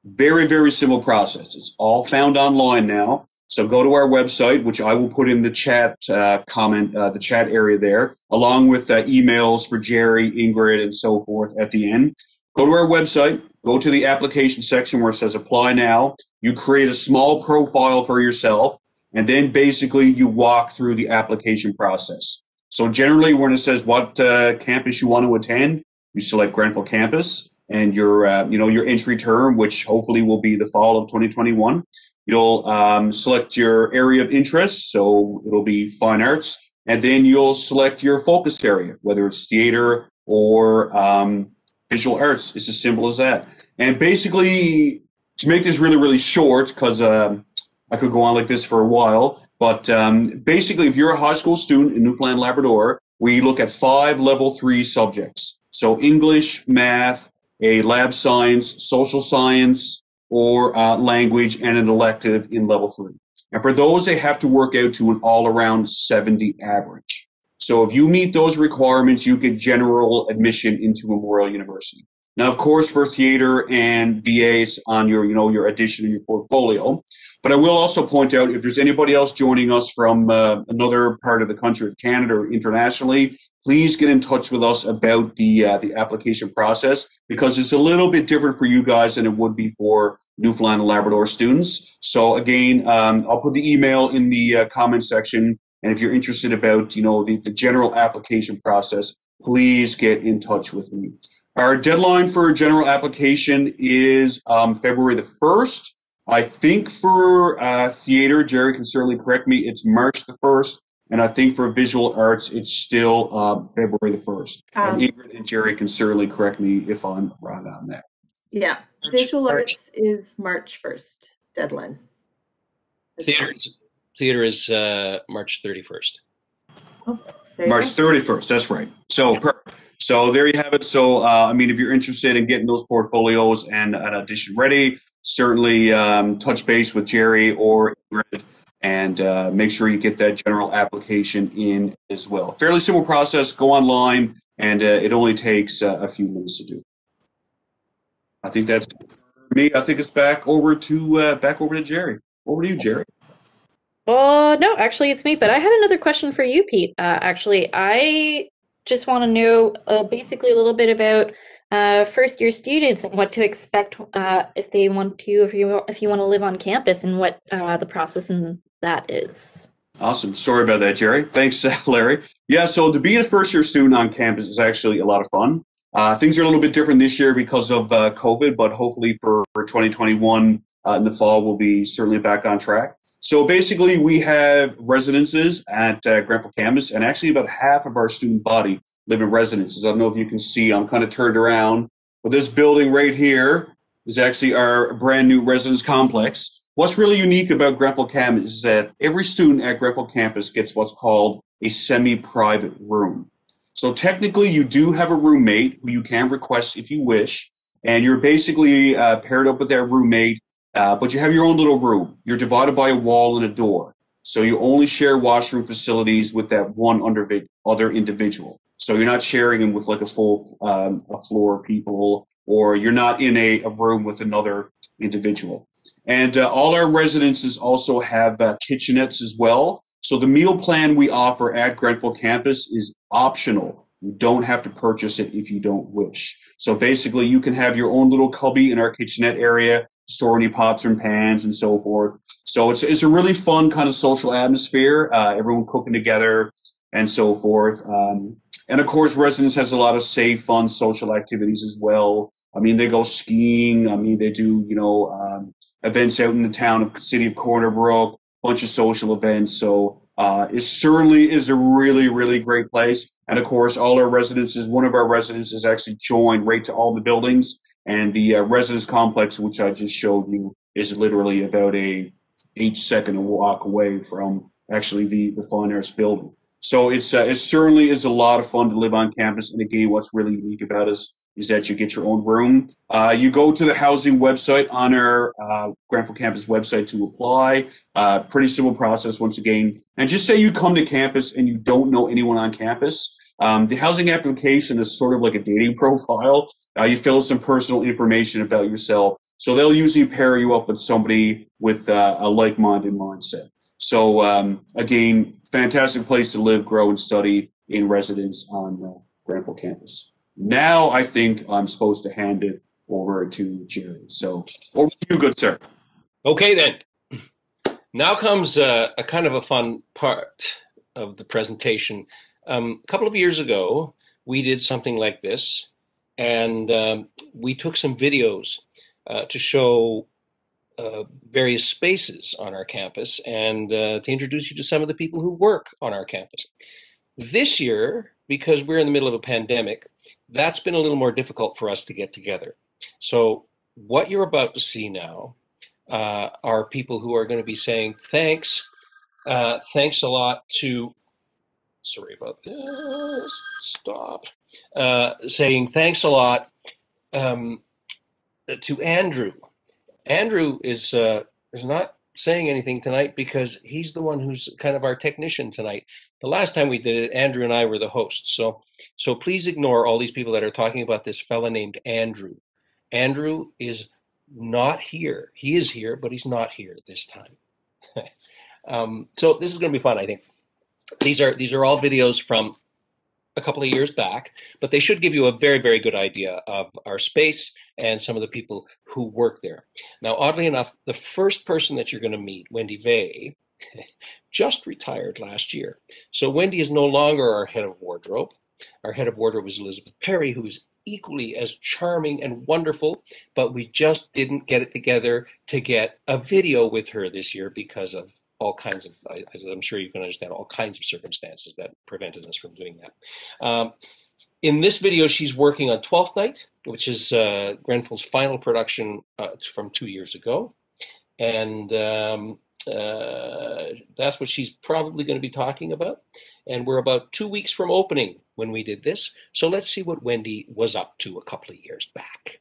Very, very simple process. It's all found online now. So go to our website, which I will put in the chat uh, comment, uh, the chat area there, along with uh, emails for Jerry, Ingrid, and so forth at the end. go to our website, go to the application section where it says apply now. You create a small profile for yourself, and then basically you walk through the application process. So generally, when it says what uh, campus you want to attend, you select Grenfell campus and your uh, you know your entry term, which hopefully will be the fall of 2021. You'll um, select your area of interest, so it'll be fine arts, and then you'll select your focus area, whether it's theater or um, visual arts. It's as simple as that. And basically, to make this really really short, because um, I could go on like this for a while, but um, basically, if you're a high school student in Newfoundland Labrador, we look at five level three subjects. So English, math, a lab science, social science, or uh, language, and an elective in level three. And for those, they have to work out to an all around 70 average. So if you meet those requirements, you get general admission into Memorial University. Now, of course, for theater and VAs on your, you know, your addition in your portfolio. But I will also point out if there's anybody else joining us from uh, another part of the country, Canada or internationally, please get in touch with us about the uh, the application process because it's a little bit different for you guys than it would be for Newfoundland and Labrador students. So again, um, I'll put the email in the uh, comment section, and if you're interested about you know the, the general application process, please get in touch with me. Our deadline for general application is um, February the 1st. I think for uh, theater, Jerry can certainly correct me, it's March the 1st. And I think for visual arts, it's still uh, February the 1st. Um, and Ingrid and Jerry can certainly correct me if I'm wrong on that. Yeah, March, visual March. arts is March 1st deadline. Theater is, theater is uh, March 31st. Oh, March 31st, that's right. So, yeah. So there you have it. So, uh, I mean, if you're interested in getting those portfolios and an audition ready, certainly um, touch base with Jerry or Ingrid and uh, make sure you get that general application in as well. Fairly simple process. Go online, and uh, it only takes uh, a few minutes to do. I think that's me. I think it's back over to uh, back over to Jerry. Over to you, Jerry. Oh no, actually, it's me. But I had another question for you, Pete. Uh, actually, I just want to know uh, basically a little bit about uh, first year students and what to expect uh, if they want to if you if you want to live on campus and what uh, the process in that is. Awesome. Sorry about that, Jerry. Thanks, [laughs] Larry. Yeah, so to be a first year student on campus is actually a lot of fun. Uh, things are a little bit different this year because of uh, COVID, but hopefully for, for 2021 in the fall, we'll be certainly back on track. So basically, we have residences at uh, campus, and actually about half of our student body live in residences. I don't know if you can see, I'm kind of turned around, but this building right here is actually our brand new residence complex. What's really unique about Grenfell campus is that every student at Grenfell campus gets what's called a semi-private room. So technically, you do have a roommate who you can request if you wish, and you're basically uh, paired up with that roommate uh, but you have your own little room. You're divided by a wall and a door. So you only share washroom facilities with that one other individual. So you're not sharing them with like a full um, a floor of people, or you're not in a, a room with another individual. And uh, all our residences also have uh, kitchenettes as well. So the meal plan we offer at Grenfell campus is optional. You don't have to purchase it if you don't wish. So basically, you can have your own little cubby in our kitchenette area store any pots and pans and so forth. So it's it's a really fun kind of social atmosphere. Uh, everyone cooking together and so forth. Um, and of course, residence has a lot of safe, fun social activities as well. I mean, they go skiing. I mean, they do you know um, events out in the town of city of Corner Brook, bunch of social events. So uh, it certainly is a really, really great place. And of course, all our residences, one of our residences actually joined right to all the buildings. And the uh, residence complex, which I just showed you, is literally about a eight second walk away from actually the, the fine building. So it's uh, it certainly is a lot of fun to live on campus. And again, what's really unique about us is that you get your own room. Uh, you go to the housing website on our uh, Grenfell campus website to apply. Uh, pretty simple process once again. And just say you come to campus and you don't know anyone on campus. Um, the housing application is sort of like a dating [laughs] profile. Uh, you fill some personal information about yourself. So they'll usually pair you up with somebody with uh, a like-minded mindset. So um, again, fantastic place to live, grow, and study in residence on the Grenfell campus. Now I think I'm supposed to hand it over to Jerry. So over to you, good sir. Okay, then. Now comes uh, a kind of a fun part of the presentation. Um, a couple of years ago, we did something like this, and um, we took some videos uh, to show uh, various spaces on our campus and uh, to introduce you to some of the people who work on our campus. This year, because we're in the middle of a pandemic, that's been a little more difficult for us to get together. So, what you're about to see now uh, are people who are going to be saying thanks, uh, thanks a lot to. Sorry about this. Stop. Uh, saying thanks a lot um, to Andrew. Andrew is uh, is not saying anything tonight because he's the one who's kind of our technician tonight. The last time we did it, Andrew and I were the hosts. So so please ignore all these people that are talking about this fella named Andrew. Andrew is not here. He is here, but he's not here this time. [laughs] um, so this is going to be fun, I think. These are these are all videos from a couple of years back, but they should give you a very very good idea of our space and some of the people who work there. Now, oddly enough, the first person that you're going to meet, Wendy Vey, [laughs] just retired last year. So Wendy is no longer our head of wardrobe. Our head of wardrobe is Elizabeth Perry, who is equally as charming and wonderful, but we just didn't get it together to get a video with her this year because of all kinds of, as I'm sure you can understand, all kinds of circumstances that prevented us from doing that. Um, in this video, she's working on Twelfth Night, which is uh, Grenfell's final production uh, from two years ago. And um, uh, that's what she's probably going to be talking about. And we're about two weeks from opening when we did this. So let's see what Wendy was up to a couple of years back.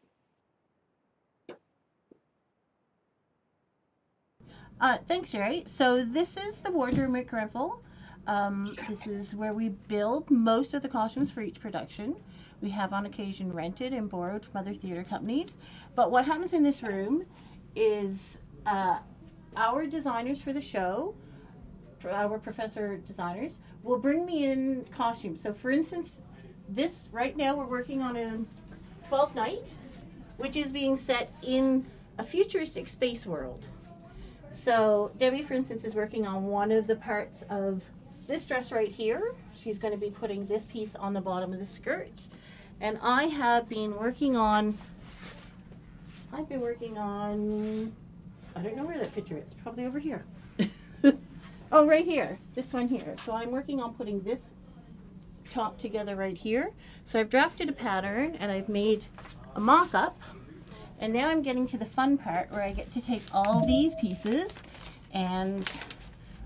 Uh, thanks, Jerry. So this is the wardrobe at Grenfell. Um, this is where we build most of the costumes for each production. We have on occasion rented and borrowed from other theater companies. But what happens in this room is uh, our designers for the show, our professor designers, will bring me in costumes. So for instance, this right now we're working on a 12th night, which is being set in a futuristic space world. So Debbie, for instance, is working on one of the parts of this dress right here. She's going to be putting this piece on the bottom of the skirt. And I have been working on, I've been working on I don't know where that picture is. Probably over here. [laughs] oh, right here. This one here. So I'm working on putting this top together right here. So I've drafted a pattern and I've made a mock-up. And now I'm getting to the fun part where I get to take all these pieces and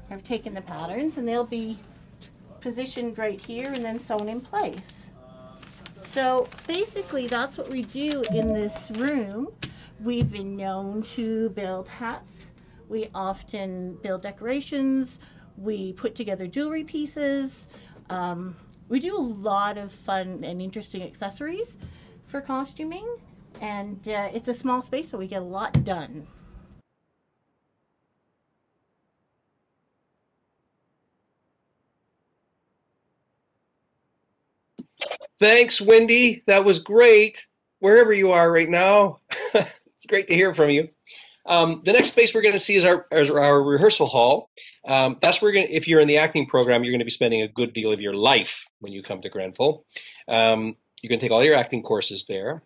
I've taken the patterns and they'll be positioned right here and then sewn in place. So basically that's what we do in this room. We've been known to build hats. We often build decorations. We put together jewelry pieces. Um, we do a lot of fun and interesting accessories for costuming. And uh, it's a small space, but we get a lot done. Thanks, Wendy. That was great. Wherever you are right now. [laughs] It's great to hear from you. Um, the next space we're going to see is our, is our rehearsal hall. Um, that's where going if you're in the acting program, you're going to be spending a good deal of your life when you come to Grenfell. Um, you're going to take all your acting courses there.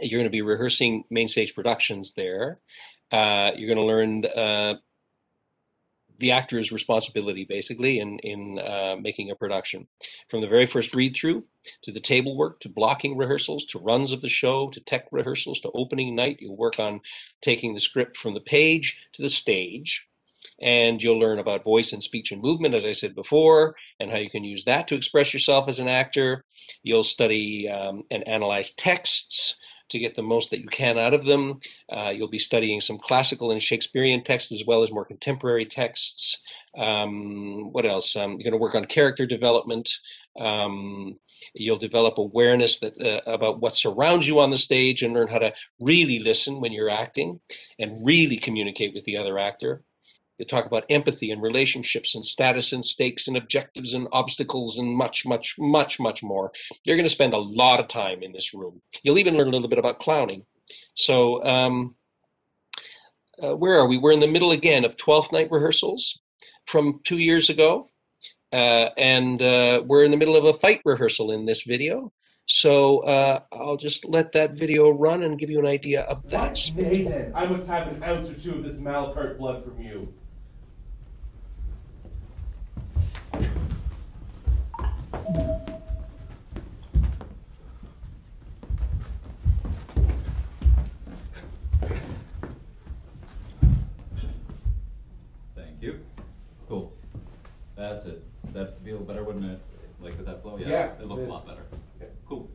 You're going to be rehearsing main stage productions there. Uh, you're going to learn uh, the actor's responsibility basically in in uh, making a production from the very first read through to the table work to blocking rehearsals to runs of the show to tech rehearsals to opening night you'll work on taking the script from the page to the stage and you'll learn about voice and speech and movement as i said before and how you can use that to express yourself as an actor you'll study um, and analyze texts to get the most that you can out of them. Uh, you'll be studying some classical and Shakespearean texts as well as more contemporary texts. Um, what else? Um, you're going to work on character development. Um, you'll develop awareness that uh, about what surrounds you on the stage and learn how to really listen when you're acting and really communicate with the other actor. They talk about empathy and relationships and status and stakes and objectives and obstacles and much, much, much, much more. You're going to spend a lot of time in this room. You'll even learn a little bit about clowning. So, um, uh, where are we? We're in the middle again of 12th night rehearsals from two years ago. Uh, and uh, we're in the middle of a fight rehearsal in this video. So uh, I'll just let that video run and give you an idea of that space. I must have an ounce or two of this Malapert blood from you. That's it. That feel better, wouldn't it? Like with that flow? Yeah. Yeah, It looked a lot better. yeah. Cool.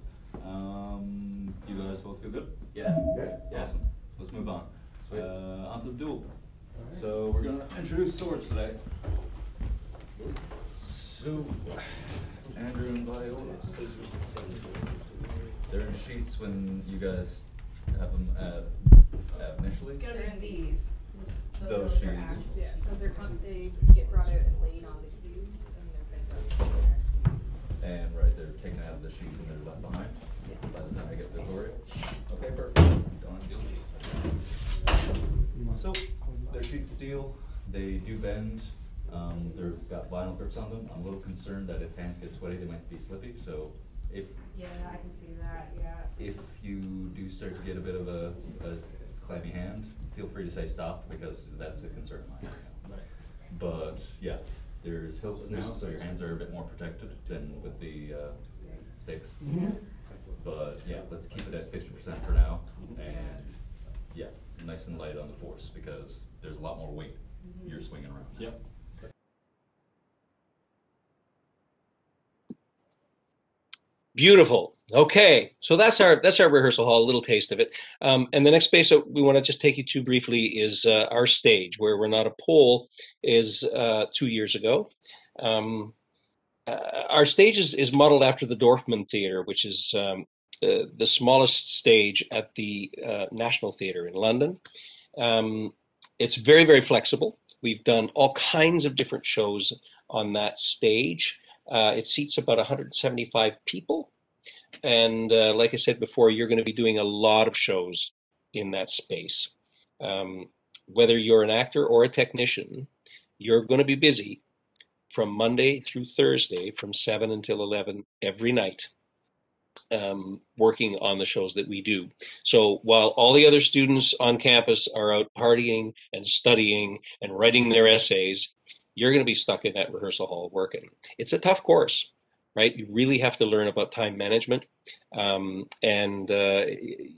Um, you guys both feel good? Yeah. Yeah. Awesome. Let's move on. Sweet. Uh, on to the duel. So we're gonna introduce swords today. So, Andrew and Viola. They're in sheets when you guys have them uh, uh, initially. They're in these. Those are sheets. Yeah, because they're, con- they get brought out and laid on the cubes and they're picked up from there. And right, they're taken out of the sheets and they're left behind by the time I get Victoria. Okay, perfect. Don't deal with these. So, they're sheet steel, they do bend, um, they've got vinyl grips on them. I'm a little concerned that if hands get sweaty, they might be slippy, so if, Yeah, I can see that, yeah. if you do start to get a bit of a, a clammy hand, feel free to say stop, because that's a concern of mine. [laughs] But, yeah, there's hilts now, so your hands are a bit more protected than with the, uh, sticks. But, yeah, let's keep it at fifty percent for now, and, yeah, nice and light on the force, because there's a lot more weight you're swinging around. Yep. Beautiful. Okay, so that's our that's our rehearsal hall. A little taste of it. Um, and the next space that we want to just take you to briefly is uh, our stage, where we're not a pole, is uh, two years ago. Um, uh, our stage is, is modeled after the Dorfman Theatre, which is um, the smallest stage at the uh, National Theatre in London. Um, it's very very flexible. We've done all kinds of different shows on that stage. Uh, it seats about 175 people. And uh, like I said before, you're going to be doing a lot of shows in that space. Um, whether you're an actor or a technician, you're going to be busy from Monday through Thursday from 7 until 11 every night um, working on the shows that we do. So while all the other students on campus are out partying and studying and writing their essays, you're going to be stuck in that rehearsal hall working. It's a tough course, right? You really have to learn about time management, um, and uh,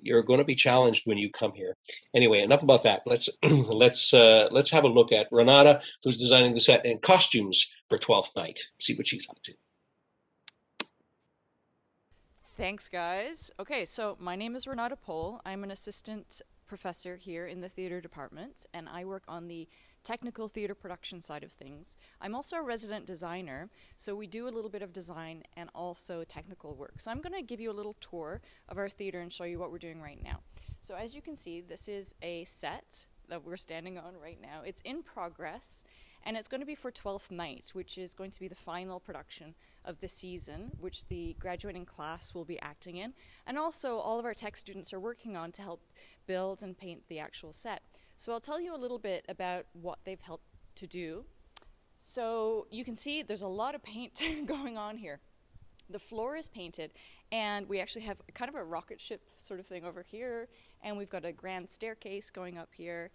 you're going to be challenged when you come here. Anyway, enough about that. Let's [clears throat] let's uh, let's have a look at Renata, who's designing the set and costumes for Twelfth Night. See what she's up to. Thanks, guys. Okay, so my name is Renata Pohl. I'm an assistant professor here in the theater department, and I work on the technical theater production side of things. I'm also a resident designer, so we do a little bit of design and also technical work. So I'm going to give you a little tour of our theater and show you what we're doing right now. So as you can see, this is a set that we're standing on right now. It's in progress, and it's going to be for 12th Night, which is going to be the final production of the season, which the graduating class will be acting in, and also all of our tech students are working on to help build and paint the actual set. So I'll tell you a little bit about what they've helped to do. So you can see there's a lot of paint [laughs] going on here. The floor is painted, and we actually have kind of a rocket ship sort of thing over here, and we've got a grand staircase going up here.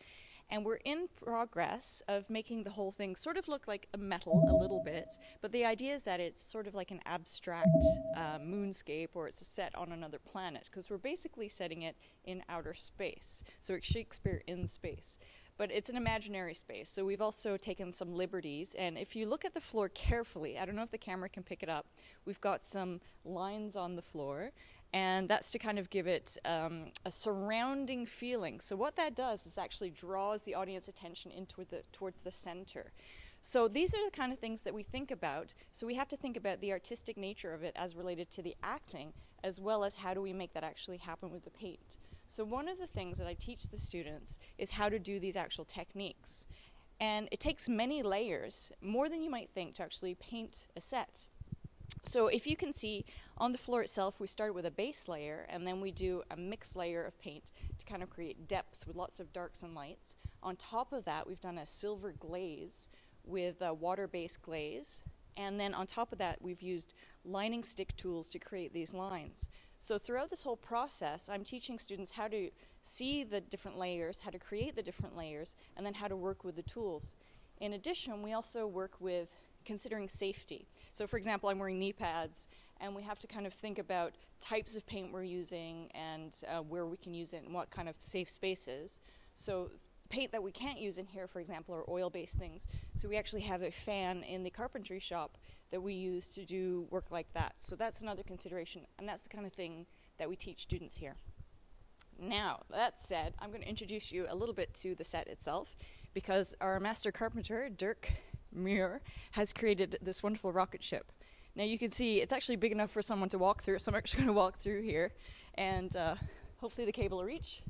And we're in progress of making the whole thing sort of look like a metal a little bit, but the idea is that it's sort of like an abstract uh, moonscape or it's a set on another planet, because we're basically setting it in outer space. So it's Shakespeare in space. But it's an imaginary space, so we've also taken some liberties. And if you look at the floor carefully, I don't know if the camera can pick it up, we've got some lines on the floor and that's to kind of give it um, a surrounding feeling. So what that does is actually draws the audience attention into the towards the center. So these are the kind of things that we think about. So we have to think about the artistic nature of it as related to the acting, as well as how do we make that actually happen with the paint. So one of the things that I teach the students is how to do these actual techniques. And it takes many layers, more than you might think, to actually paint a set. So if you can see on the floor itself, we start with a base layer and then we do a mixed layer of paint to kind of create depth with lots of darks and lights. On top of that, we've done a silver glaze with a water-based glaze. And then on top of that, we've used lining stick tools to create these lines. So throughout this whole process, I'm teaching students how to see the different layers, how to create the different layers, and then how to work with the tools. In addition, we also work with considering safety. So, for example, I'm wearing knee pads, and we have to kind of think about types of paint we're using and uh, where we can use it and what kind of safe spaces. So, paint that we can't use in here, for example, are oil based things. So, we actually have a fan in the carpentry shop that we use to do work like that. So, that's another consideration, and that's the kind of thing that we teach students here. Now, that said, I'm going to introduce you a little bit to the set itself because our master carpenter, Dirk Muir, has created this wonderful rocket ship. Now you can see it's actually big enough for someone to walk through, [laughs] so I'm actually going to walk through here, and uh, hopefully the cable will reach.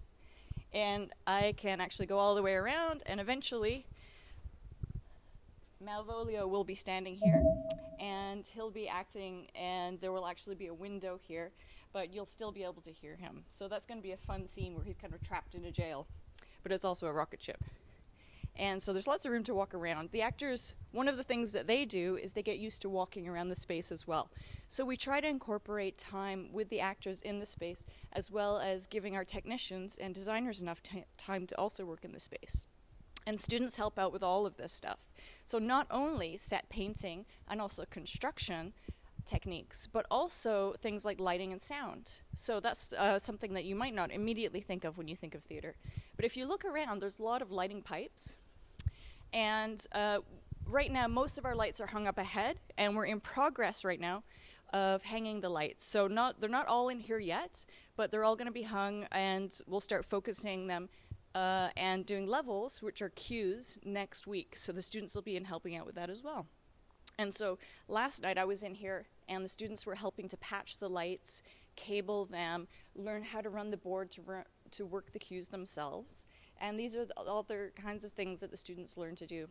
And I can actually go all the way around, and eventually Malvolio will be standing here, and he'll be acting, and there will actually be a window here, but you'll still be able to hear him. So that's going to be a fun scene where he's kind of trapped in a jail, but it's also a rocket ship. And so there's lots of room to walk around. The actors, one of the things that they do is they get used to walking around the space as well. So we try to incorporate time with the actors in the space as well as giving our technicians and designers enough time to also work in the space. And students help out with all of this stuff. So not only set painting and also construction, techniques, but also things like lighting and sound. So that's uh, something that you might not immediately think of when you think of theater. But if you look around, there's a lot of lighting pipes and uh, right now, most of our lights are hung up ahead, and we're in progress right now of hanging the lights. So not they're not all in here yet, but they're all going to be hung, and we'll start focusing them uh, and doing levels, which are cues, next week. So the students will be in helping out with that as well. And so last night I was in here, and the students were helping to patch the lights, cable them, learn how to run the board to to work the cues themselves. And these are the other kinds of things that the students learn to do.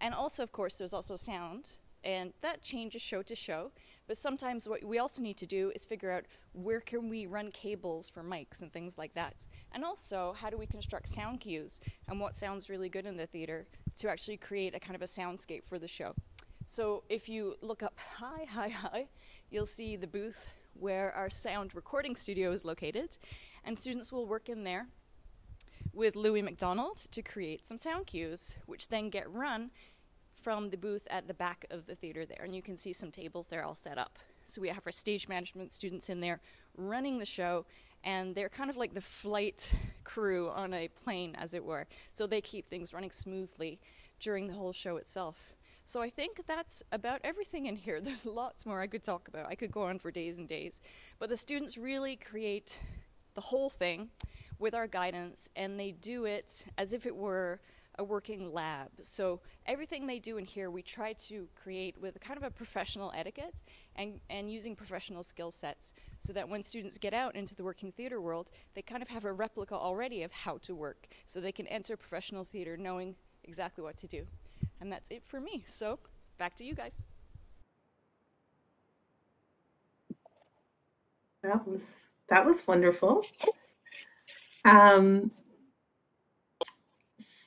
And also, of course, there's also sound, and that changes show to show. But sometimes what we also need to do is figure out where can we run cables for mics and things like that. And also, how do we construct sound cues and what sounds really good in the theater to actually create a kind of a soundscape for the show. So if you look up high, high, high, you'll see the booth where our sound recording studio is located, and students will work in there with Louis McDonald to create some sound cues, which then get run from the booth at the back of the theater there. And you can see some tables there all set up. So we have our stage management students in there running the show, and they're kind of like the flight crew on a plane, as it were. So they keep things running smoothly during the whole show itself. So I think that's about everything in here. [laughs] There's lots more I could talk about. I could go on for days and days. But the students really create the whole thing with our guidance, and they do it as if it were a working lab. So everything they do in here, we try to create with kind of a professional etiquette and, and using professional skill sets so that when students get out into the working theater world, they kind of have a replica already of how to work. So they can enter professional theater knowing exactly what to do. And that's it for me. So back to you guys. That was that was wonderful. [laughs] Um,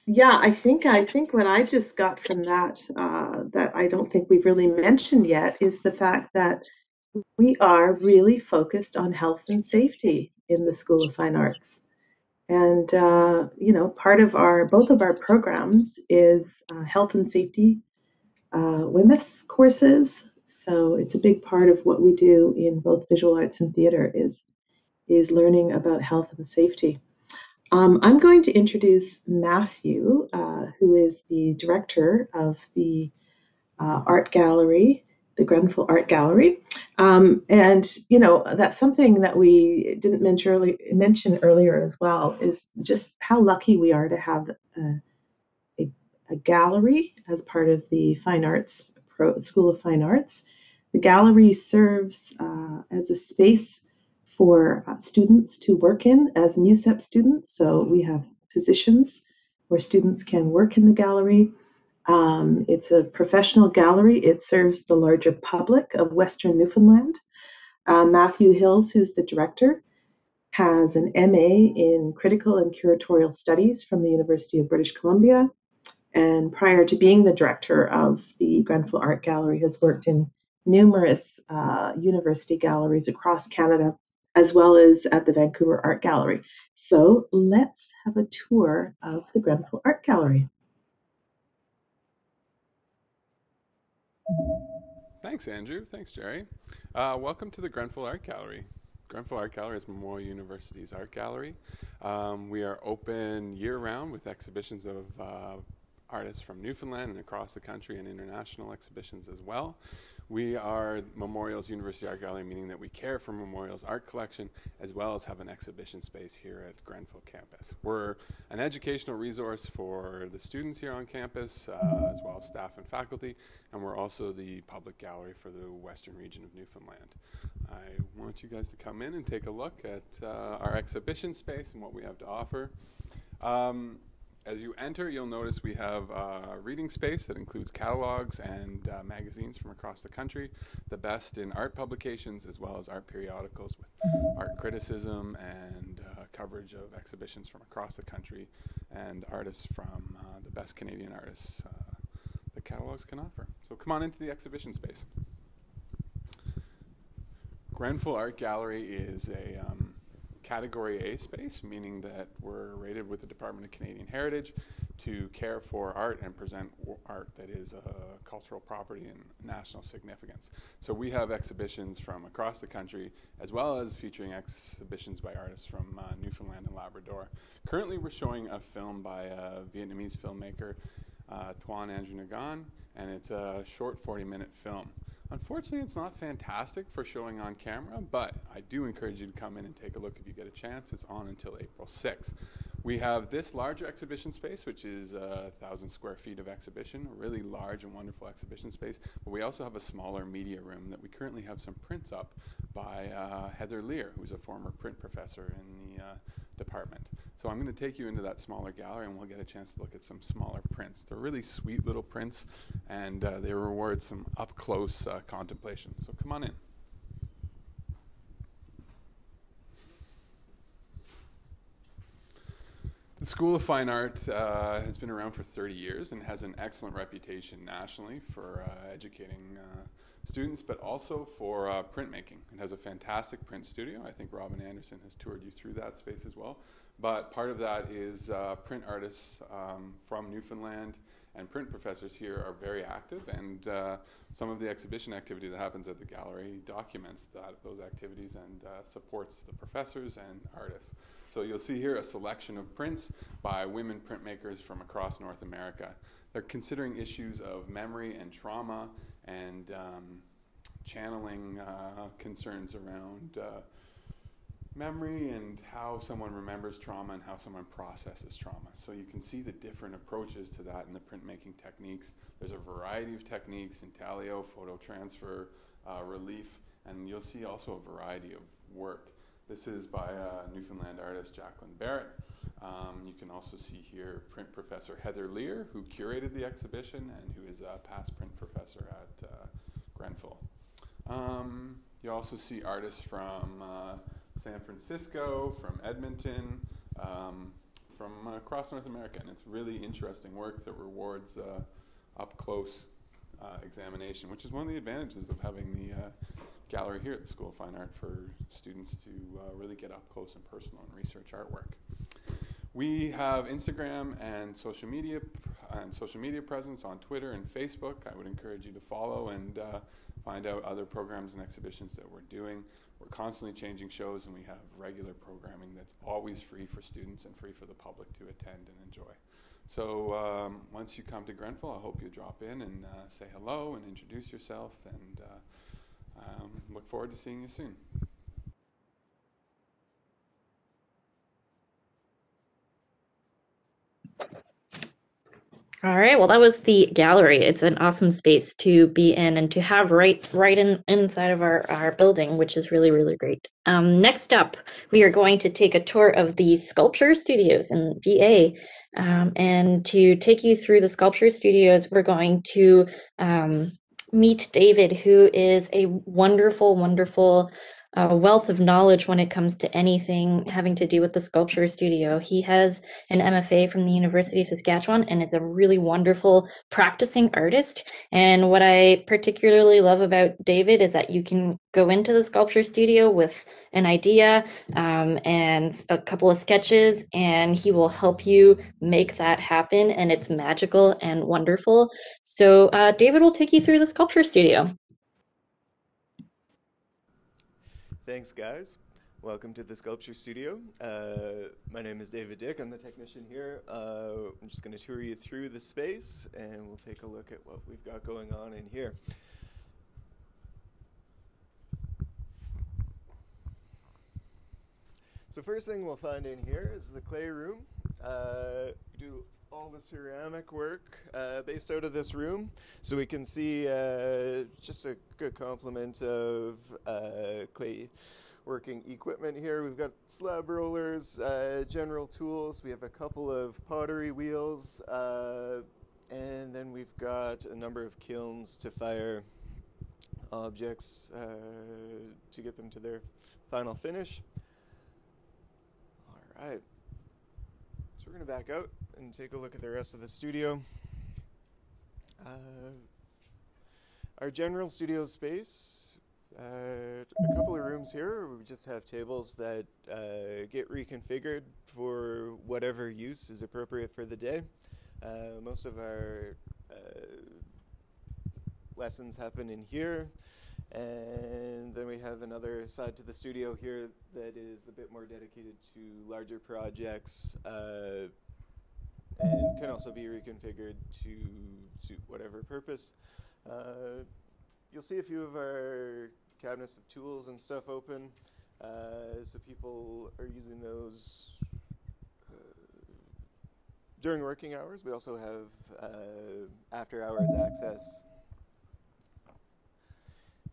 yeah, I think I think what I just got from that uh, that I don't think we've really mentioned yet is the fact that we are really focused on health and safety in the School of Fine Arts, and uh, you know, part of our both of our programs is uh, health and safety uh, courses. So it's a big part of what we do in both visual arts and theater is is learning about health and safety. Um, I'm going to introduce Matthew, uh, who is the director of the uh, art gallery, the Grenfell Art Gallery. Um, and, you know, that's something that we didn't mention, early, mention earlier as well, is just how lucky we are to have a, a, a gallery as part of the Fine Arts Pro, School of Fine Arts. The gallery serves uh, as a space for uh, students to work in as MUCEP students. So we have positions where students can work in the gallery. Um, it's a professional gallery. It serves the larger public of Western Newfoundland. Uh, Matthew Hills, who's the director, has an MA in critical and curatorial studies from the University of British Columbia. And prior to being the director of the Grenfell Art Gallery, has worked in numerous uh, university galleries across Canada, as well as at the Vancouver Art Gallery. So let's have a tour of the Grenfell Art Gallery. Thanks, Andrew. Thanks, Jerry. Uh, welcome to the Grenfell Art Gallery. Grenfell Art Gallery is Memorial University's art gallery. Um, we are open year-round with exhibitions of uh, artists from Newfoundland and across the country and international exhibitions as well. We are Memorial's University Art Gallery, meaning that we care for Memorial's art collection as well as have an exhibition space here at Grenfell campus. We're an educational resource for the students here on campus, uh, as well as staff and faculty, and we're also the public gallery for the western region of Newfoundland. I want you guys to come in and take a look at uh, our exhibition space and what we have to offer. Um, as you enter, you'll notice we have a reading space that includes catalogs and uh, magazines from across the country, the best in art publications as well as art periodicals with art criticism and uh, coverage of exhibitions from across the country and artists from uh, the best Canadian artists uh, the catalogs can offer. So come on into the exhibition space. Grenfell Art Gallery is a um, Category A space, meaning that we're rated with the Department of Canadian Heritage to care for art and present art that is a cultural property and national significance. So we have exhibitions from across the country, as well as featuring exhibitions by artists from uh, Newfoundland and Labrador. Currently, we're showing a film by a Vietnamese filmmaker, uh, Tuan Andrew Nguyen, and it's a short 40-minute film. Unfortunately, it's not fantastic for showing on camera, but I do encourage you to come in and take a look if you get a chance. It's on until April 6th. We have this larger exhibition space, which is a thousand square feet of exhibition, a really large and wonderful exhibition space. But we also have a smaller media room that we currently have some prints up by uh, Heather Leier, who's a former print professor in the uh, department. So I'm going to take you into that smaller gallery and we'll get a chance to look at some smaller prints. They're really sweet little prints and uh, they reward some up close uh, contemplation. So come on in. The School of Fine Art uh, has been around for 30 years and has an excellent reputation nationally for uh, educating uh, students, but also for uh, printmaking. It has a fantastic print studio. I think Robin Anderson has toured you through that space as well. But part of that is uh, print artists um, from Newfoundland and print professors here are very active, and uh, some of the exhibition activity that happens at the gallery documents that, those activities and uh, supports the professors and artists. So you'll see here a selection of prints by women printmakers from across North America. They're considering issues of memory and trauma and um, channeling uh, concerns around uh, memory and how someone remembers trauma and how someone processes trauma. So you can see the different approaches to that in the printmaking techniques. There's a variety of techniques, intaglio, photo transfer, uh, relief, and you'll see also a variety of work. This is by uh, Newfoundland artist Jacqueline Barrett. Um, you can also see here print professor Heather Leier, who curated the exhibition and who is a past print professor at uh, Grenfell. Um, you also see artists from uh, San Francisco, from Edmonton, um, from across North America, and it's really interesting work that rewards uh, up close uh, examination, which is one of the advantages of having the uh, gallery here at the School of Fine Art for students to uh, really get up close and personal and research artwork. We have Instagram and social media and social media presence on Twitter and Facebook. I would encourage you to follow and uh, find out other programs and exhibitions that we're doing. We're constantly changing shows, and we have regular programming that's always free for students and free for the public to attend and enjoy. So um, once you come to Grenfell, I hope you drop in and uh, say hello and introduce yourself, and uh, um, look forward to seeing you soon. All right. Well, that was the gallery. It's an awesome space to be in and to have right right in inside of our, our building, which is really, really great. Um, next up, we are going to take a tour of the sculpture studios in VA. Um, and to take you through the sculpture studios, we're going to um, meet David, who is a wonderful, wonderful a wealth of knowledge when it comes to anything having to do with the sculpture studio. He has an MFA from the University of Saskatchewan and is a really wonderful practicing artist. And what I particularly love about David is that you can go into the sculpture studio with an idea um, and a couple of sketches, and he will help you make that happen. And it's magical and wonderful. So, uh, David will take you through the sculpture studio. Thanks, guys. Welcome to the Sculpture Studio. Uh, my name is David Dick. I'm the technician here. Uh, I'm just going to tour you through the space and we'll take a look at what we've got going on in here. So first thing we'll find in here is the clay room. Uh, do all the ceramic work uh, based out of this room. So we can see uh, just a good complement of uh, clay working equipment here. We've got slab rollers, uh, general tools. We have a couple of pottery wheels. Uh, and then we've got a number of kilns to fire objects uh, to get them to their final finish. All right. We're going to back out and take a look at the rest of the studio. Uh, our general studio space, uh, a couple of rooms here. We just have tables that uh, get reconfigured for whatever use is appropriate for the day. Uh, most of our uh, lessons happen in here. And then we have another side to the studio here that is a bit more dedicated to larger projects uh, and can also be reconfigured to suit whatever purpose. Uh, you'll see a few of our cabinets of tools and stuff open, uh, so people are using those uh, during working hours. We also have uh, after hours access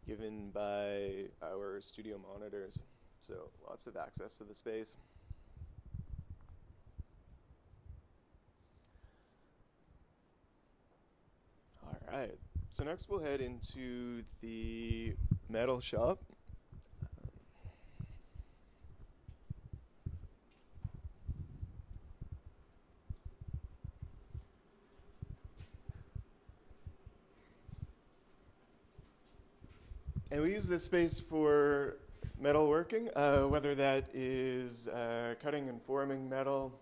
given by our studio monitors. So lots of access to the space. All right, so next we'll head into the metal shop. And we use this space for metalworking, uh, whether that is uh, cutting and forming metal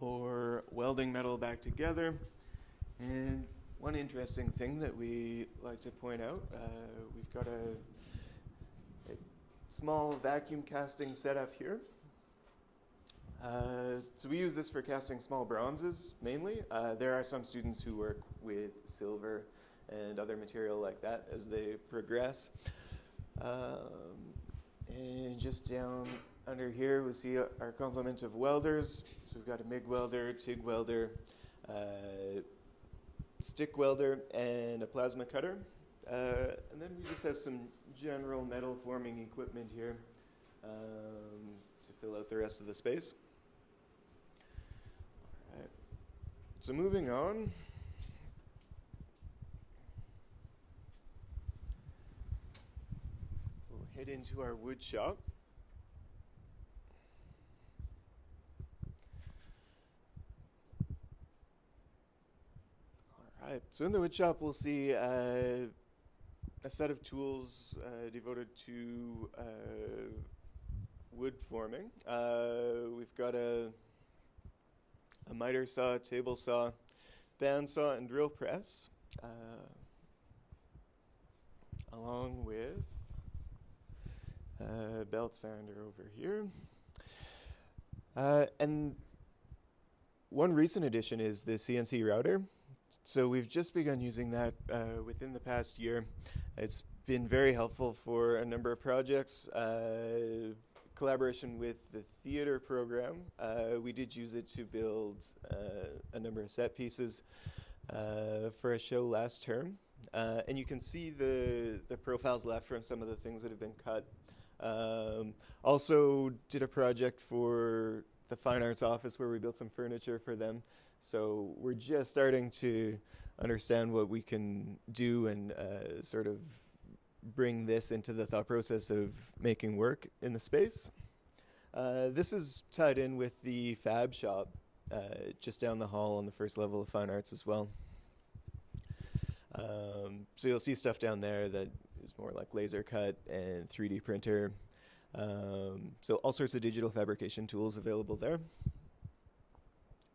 or welding metal back together. And one interesting thing that we like to point out, uh, we've got a, a, small vacuum casting setup here. Uh, so we use this for casting small bronzes mainly. Uh, there are some students who work with silver and other material like that as they progress. Um, and just down under here, we see our complement of welders. So we've got a MIG welder, TIG welder, uh, stick welder, and a plasma cutter. Uh, and then we just have some general metal forming equipment here um, to fill out the rest of the space. All right. So moving on. Head into our wood shop. Right. So in the wood shop, we'll see uh, a set of tools uh, devoted to uh, wood forming. Uh, we've got a, a miter saw, table saw, bandsaw, and drill press, uh, along with a belt sander over here. Uh, and one recent addition is the CNC router. So we've just begun using that uh, within the past year. It's been very helpful for a number of projects. Uh, collaboration with the theater program, uh, we did use it to build uh, a number of set pieces uh, for a show last term. Uh, and you can see the, the profiles left from some of the things that have been cut. Um, also, did a project for the Fine Arts Office where we built some furniture for them. So we're just starting to understand what we can do and uh, sort of bring this into the thought process of making work in the space. Uh, this is tied in with the Fab Shop uh, just down the hall on the first level of Fine Arts as well. Um, so you'll see stuff down there that more like laser cut and 3D printer. Um, so all sorts of digital fabrication tools available there.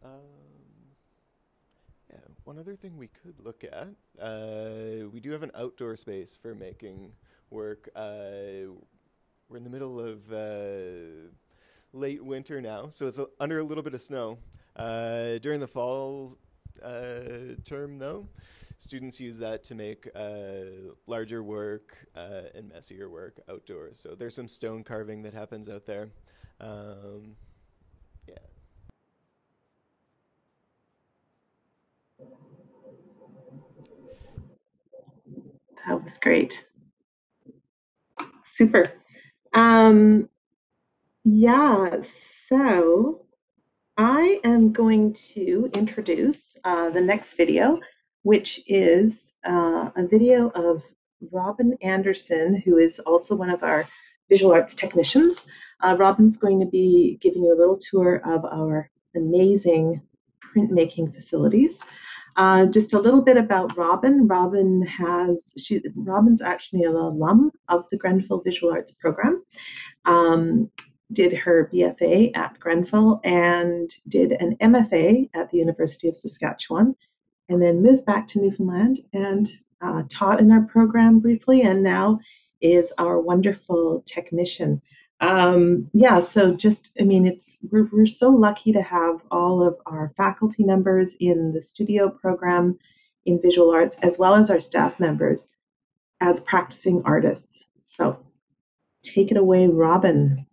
Um, yeah, one other thing we could look at, uh, we do have an outdoor space for making work. Uh, we're in the middle of uh, late winter now, so it's under a little bit of snow. Uh, during the fall uh, term, though, students use that to make uh, larger work uh, and messier work outdoors. So there's some stone carving that happens out there. Um, yeah. That was great. Super. Um, yeah, so I am going to introduce uh, the next video, which is uh, a video of Robin Anderson, who is also one of our visual arts technicians. Uh, Robin's going to be giving you a little tour of our amazing printmaking facilities. Uh, just a little bit about Robin. Robin has she Robin's actually an alum of the Grenfell Visual Arts program. Um, did her BFA at Grenfell and did an MFA at the University of Saskatchewan, and then moved back to Newfoundland and uh, taught in our program briefly, and now is our wonderful technician. Um, yeah, so just, I mean, it's we're, we're so lucky to have all of our faculty members in the studio program in visual arts, as well as our staff members as practicing artists. So take it away, Robin.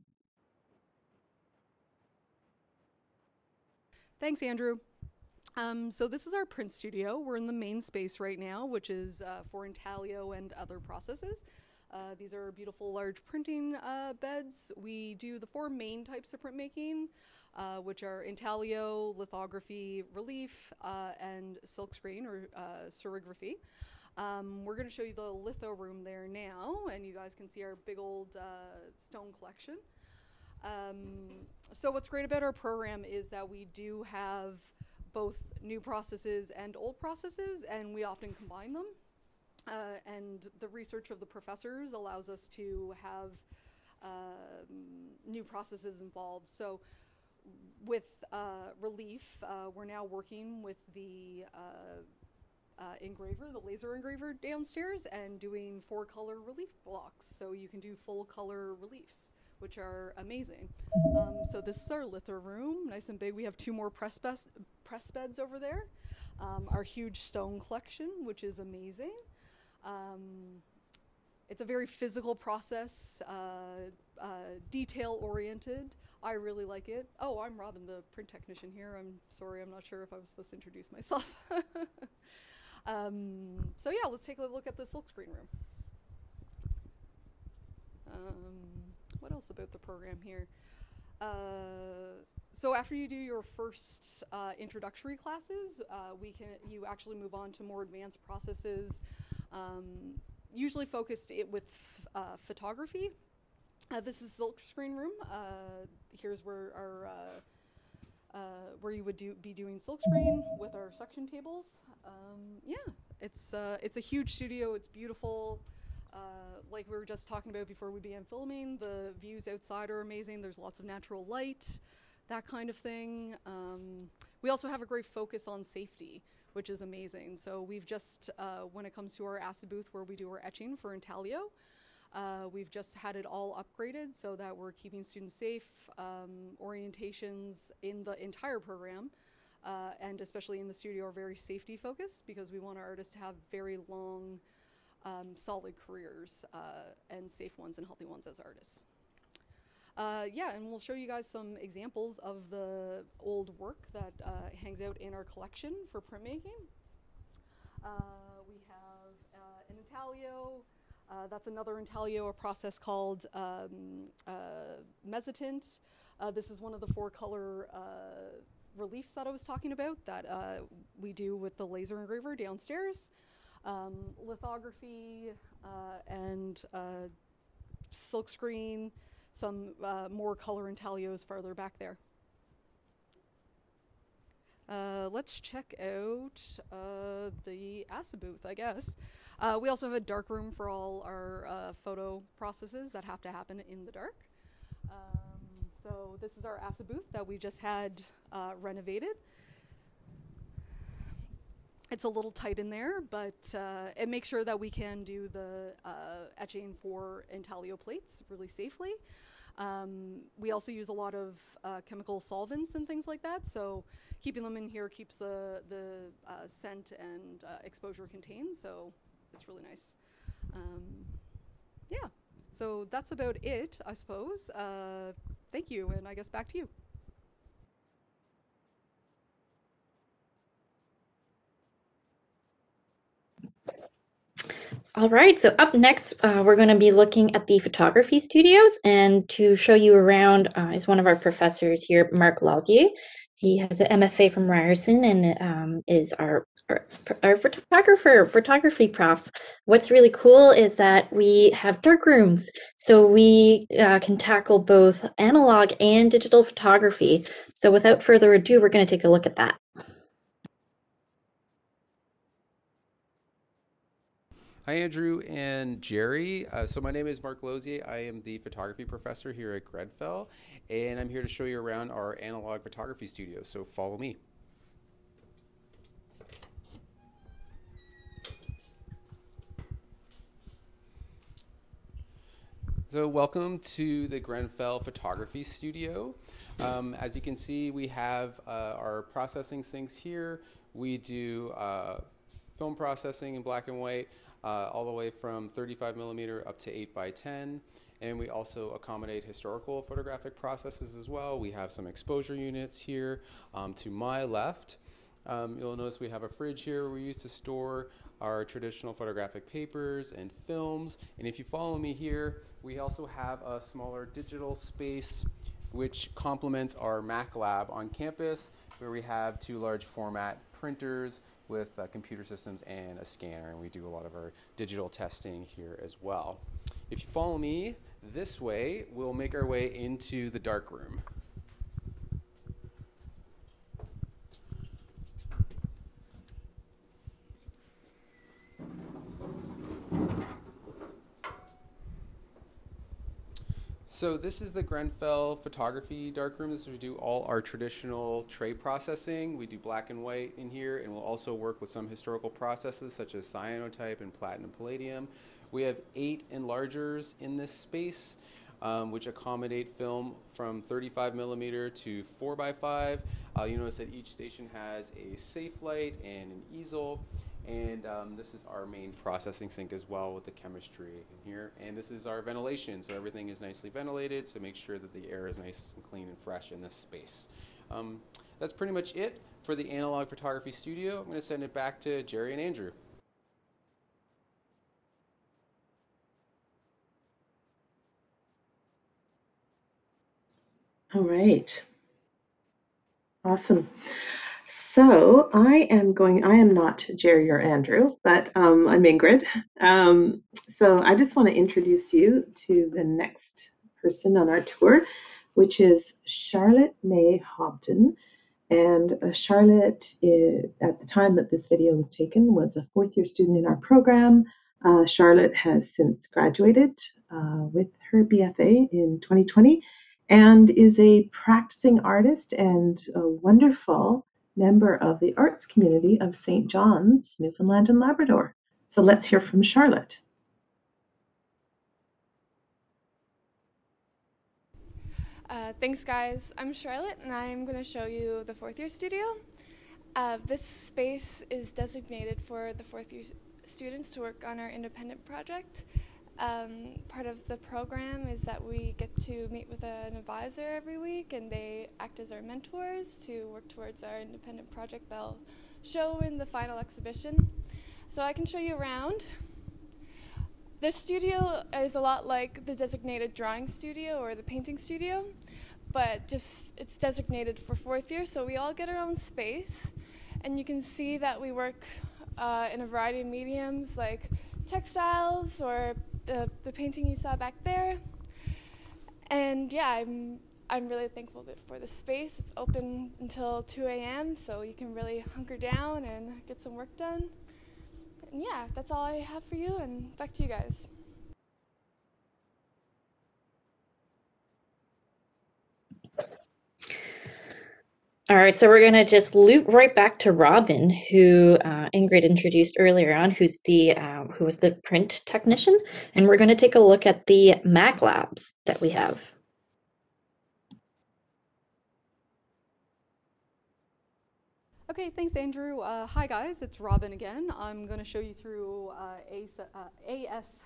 Thanks, Andrew. Um, so this is our print studio. We're in the main space right now, which is uh, for intaglio and other processes. Uh, these are beautiful large printing uh, beds. We do the four main types of printmaking, uh, which are intaglio, lithography, relief, uh, and silkscreen or uh, serigraphy. Um, we're going to show you the litho room there now, and you guys can see our big old stone collection. Um, so what's great about our program is that we do have both new processes and old processes, and we often combine them. Uh, and the research of the professors allows us to have um, new processes involved. So with uh, relief, uh, we're now working with the uh, uh, engraver, the laser engraver downstairs, and doing four color relief blocks. So you can do full color reliefs which are amazing. Um, so this is our litho room, nice and big. We have two more press, bes- press beds over there. Um, our huge stone collection, which is amazing. Um, it's a very physical process, uh, uh, detail oriented. I really like it. Oh, I'm Robin, the print technician here. I'm sorry, I'm not sure if I was supposed to introduce myself. [laughs] um, so yeah, let's take a look at the silkscreen room. What else about the program here? Uh, so after you do your first uh, introductory classes, uh, we can you actually move on to more advanced processes, um, usually focused it with uh, photography. Uh, this is silk screen room. Uh, here's where our where you would do be doing silk screen with our section tables. Um, yeah, it's it's a huge studio. It's beautiful. Uh, like we were just talking about before we began filming, the views outside are amazing. There's lots of natural light, that kind of thing. Um, we also have a great focus on safety, which is amazing. So we've just, uh, when it comes to our acid booth where we do our etching for intaglio, uh, we've just had it all upgraded so that we're keeping students safe. Um, orientations in the entire program, uh, and especially in the studio, are very safety focused because we want our artists to have very long um, solid careers uh, and safe ones and healthy ones as artists. Uh, yeah, and we'll show you guys some examples of the old work that uh, hangs out in our collection for printmaking. Uh, we have uh, an intaglio. Uh, that's another intaglio, a process called um, mezzotint. This is one of the four color reliefs that I was talking about that we do with the laser engraver downstairs. Um, lithography uh, and uh, silkscreen, some uh, more color intaglios farther back there. Uh, let's check out uh, the acid booth, I guess. Uh, we also have a dark room for all our photo processes that have to happen in the dark. Um, so this is our acid booth that we just had renovated. It's a little tight in there, but uh, it makes sure that we can do the etching for intaglio plates really safely. Um, we also use a lot of uh, chemical solvents and things like that, so keeping them in here keeps the, the uh, scent and uh, exposure contained, so it's really nice. Um, yeah, so that's about it, I suppose. Uh, thank you, and I guess back to you. All right, so up next, uh, we're going to be looking at the photography studios. And to show you around uh, is one of our professors here, Mark Lauzier. He has an MFA from Ryerson and um, is our, our, our photographer, photography prof. What's really cool is that we have dark rooms, so we uh, can tackle both analog and digital photography. So without further ado, we're going to take a look at that. Hi, Andrew and Jerry. Uh, so my name is Mark Lozier. I am the photography professor here at Grenfell, and I'm here to show you around our analog photography studio. So follow me. So welcome to the Grenfell Photography Studio. Um, as you can see, we have uh, our processing sinks here. We do uh, film processing in black and white, uh, all the way from 35 millimeter up to 8 by 10. And we also accommodate historical photographic processes as well. We have some exposure units here um, to my left. Um, you'll notice we have a fridge here we use to store our traditional photographic papers and films. And if you follow me here, we also have a smaller digital space which complements our Mac lab on campus where we have two large format printers with uh, computer systems and a scanner, and we do a lot of our digital testing here as well. If you follow me this way, we'll make our way into the dark room. So this is the Grenfell photography darkroom. This is where we do all our traditional tray processing. We do black and white in here, and we'll also work with some historical processes such as cyanotype and platinum palladium. We have eight enlargers in this space, um, which accommodate film from 35 millimeter to 4 by 5 uh, You notice that each station has a safe light and an easel. And um, this is our main processing sink as well with the chemistry in here. And this is our ventilation, so everything is nicely ventilated, so make sure that the air is nice and clean and fresh in this space. Um, that's pretty much it for the analog photography studio. I'm going to send it back to Jerry and Andrew. All right. Awesome. So I am going, I am not Jerry or Andrew, but um, I'm Ingrid. Um, so I just want to introduce you to the next person on our tour, which is Charlotte May Hobden. And uh, Charlotte, is, at the time that this video was taken, was a fourth year student in our program. Uh, Charlotte has since graduated uh, with her BFA in 2020 and is a practicing artist and a wonderful member of the arts community of St. John's, Newfoundland and Labrador. So let's hear from Charlotte. Uh, thanks, guys. I'm Charlotte, and I'm going to show you the fourth year studio. Uh, this space is designated for the fourth year students to work on our independent project. Um, part of the program is that we get to meet with an advisor every week, and they act as our mentors to work towards our independent project they'll show in the final exhibition. So I can show you around. This studio is a lot like the designated drawing studio or the painting studio, but just it's designated for fourth year, so we all get our own space. And you can see that we work uh, in a variety of mediums like textiles or the, the painting you saw back there. And yeah, I'm, I'm really thankful that for the space. It's open until 2 a.m., so you can really hunker down and get some work done. And yeah, that's all I have for you, and back to you guys. All right, so we're going to just loop right back to Robin, who uh, Ingrid introduced earlier on, who's the uh, who was the print technician, and we're going to take a look at the Mac labs that we have. Okay, thanks, Andrew. Uh, hi, guys. It's Robin again. I'm going to show you through uh, AS, AS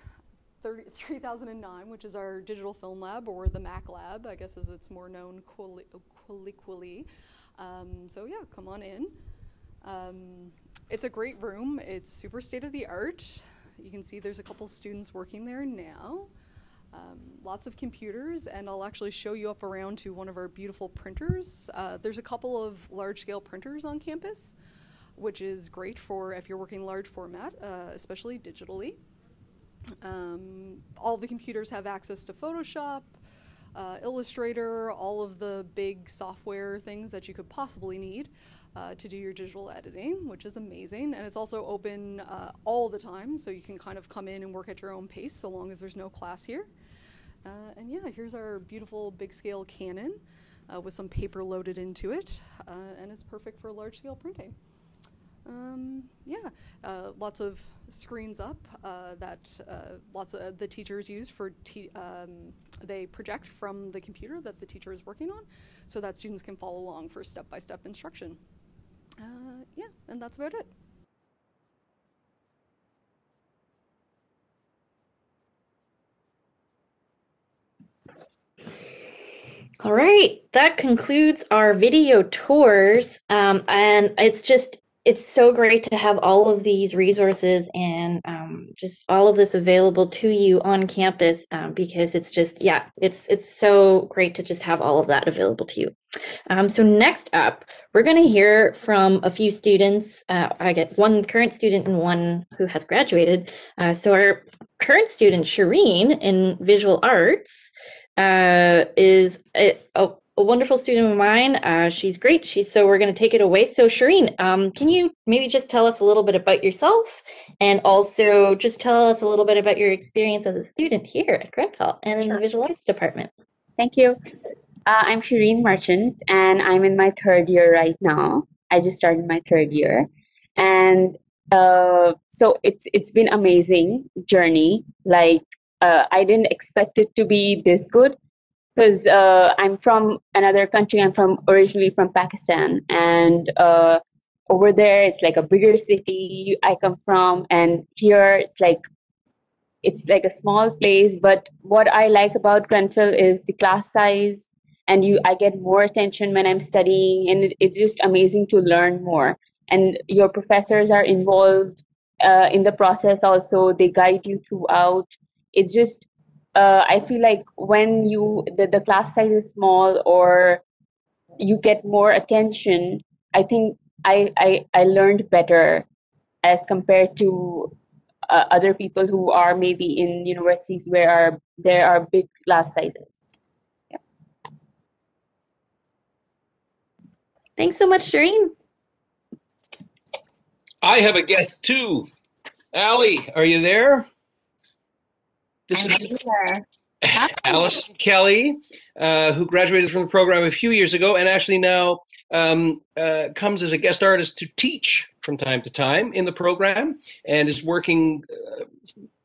30, 3009, which is our digital film lab, or the Mac lab, I guess as it's more known colloquially. Um, so yeah, come on in. Um, it's a great room. It's super state of the art. You can see there's a couple students working there now. Um, lots of computers, and I'll actually show you up around to one of our beautiful printers. Uh, there's a couple of large scale printers on campus, which is great for if you're working large format, uh, especially digitally. Um, all the computers have access to Photoshop, uh, Illustrator, all of the big software things that you could possibly need uh, to do your digital editing, which is amazing. And it's also open uh, all the time, so you can kind of come in and work at your own pace so long as there's no class here. Uh, and yeah, here's our beautiful big scale Canon uh, with some paper loaded into it, uh, and it's perfect for large scale printing. Um, yeah, uh, lots of screens up uh, that uh, lots of the teachers use for te- um, they project from the computer that the teacher is working on, so that students can follow along for step-by-step instruction. Uh, yeah, and that's about it. All right, that concludes our video tours. Um, and it's just it's so great to have all of these resources and um, just all of this available to you on campus um, because it's just yeah it's it's so great to just have all of that available to you. Um, so next up we're going to hear from a few students uh, i get one current student and one who has graduated. Uh, so our current student shireen in visual arts uh, is a, a a wonderful student of mine. Uh, she's great. She's so we're going to take it away. So Shireen, um, can you maybe just tell us a little bit about yourself, and also just tell us a little bit about your experience as a student here at Grenfell and in the visual arts department? Thank you. Uh, I'm Shireen Merchant, and I'm in my third year right now. I just started my third year, and uh, so it's it's been amazing journey. Like uh, I didn't expect it to be this good because uh, I'm from another country. I'm from originally from Pakistan, and uh, over there it's like a bigger city. I come from, and here it's like it's like a small place. But what I like about Grenfell is the class size, and you I get more attention when I'm studying, and it, it's just amazing to learn more. And your professors are involved uh, in the process. Also, they guide you throughout. It's just uh, I feel like when you the, the class size is small or you get more attention, I think I I, I learned better as compared to uh, other people who are maybe in universities where are there are big class sizes. Yeah. Thanks so much, Shireen. I have a guest too. Allie, are you there? This is [laughs] Alice Kelly, uh, who graduated from the program a few years ago and actually now um, uh, comes as a guest artist to teach from time to time in the program and is working uh,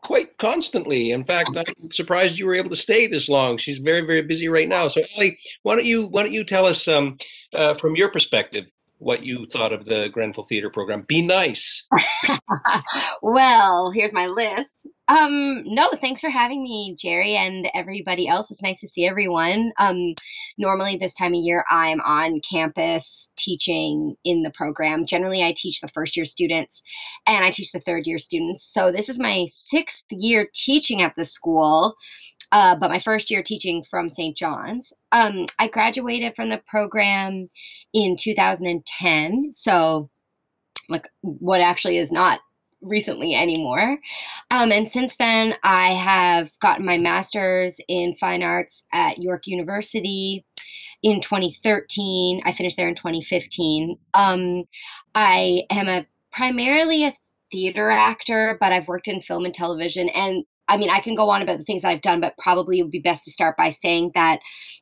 quite constantly. In fact, I'm surprised you were able to stay this long. She's very, very busy right now. So, Ali, why don't you why don't you tell us um, uh, from your perspective what you thought of the Grenfell Theatre program. Be nice. [laughs] [laughs] well, here's my list. Um, no, thanks for having me, Jerry, and everybody else. It's nice to see everyone. Um, normally, this time of year, I'm on campus teaching in the program. Generally, I teach the first year students and I teach the third year students. So, this is my sixth year teaching at the school uh, but my first year teaching from St. John's. Um, I graduated from the program in 2010, so like what actually is not recently anymore. Um, and since then, I have gotten my master's in fine arts at York University in 2013. I finished there in 2015. Um, I am a primarily a theater actor, but I've worked in film and television. And I mean, I can go on about the things that I've done, but probably it would be best to start by saying that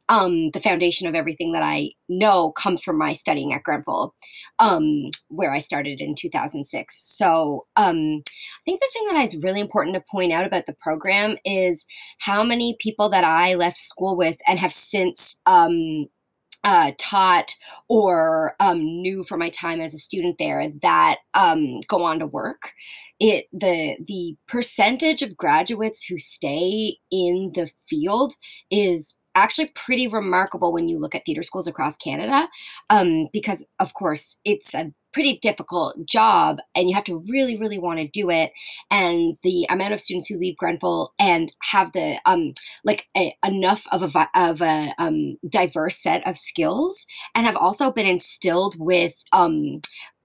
um, the foundation of everything that I know comes from my studying at Grenfell, um, where I started in 2006. So um, I think the thing that is really important to point out about the program is how many people that I left school with and have since um, uh, taught or um, knew from my time as a student there that um, go on to work. It the the percentage of graduates who stay in the field is actually pretty remarkable when you look at theater schools across Canada, um, because of course it's a pretty difficult job and you have to really really want to do it. And the amount of students who leave grenfell and have the um like a, enough of a of a um, diverse set of skills and have also been instilled with um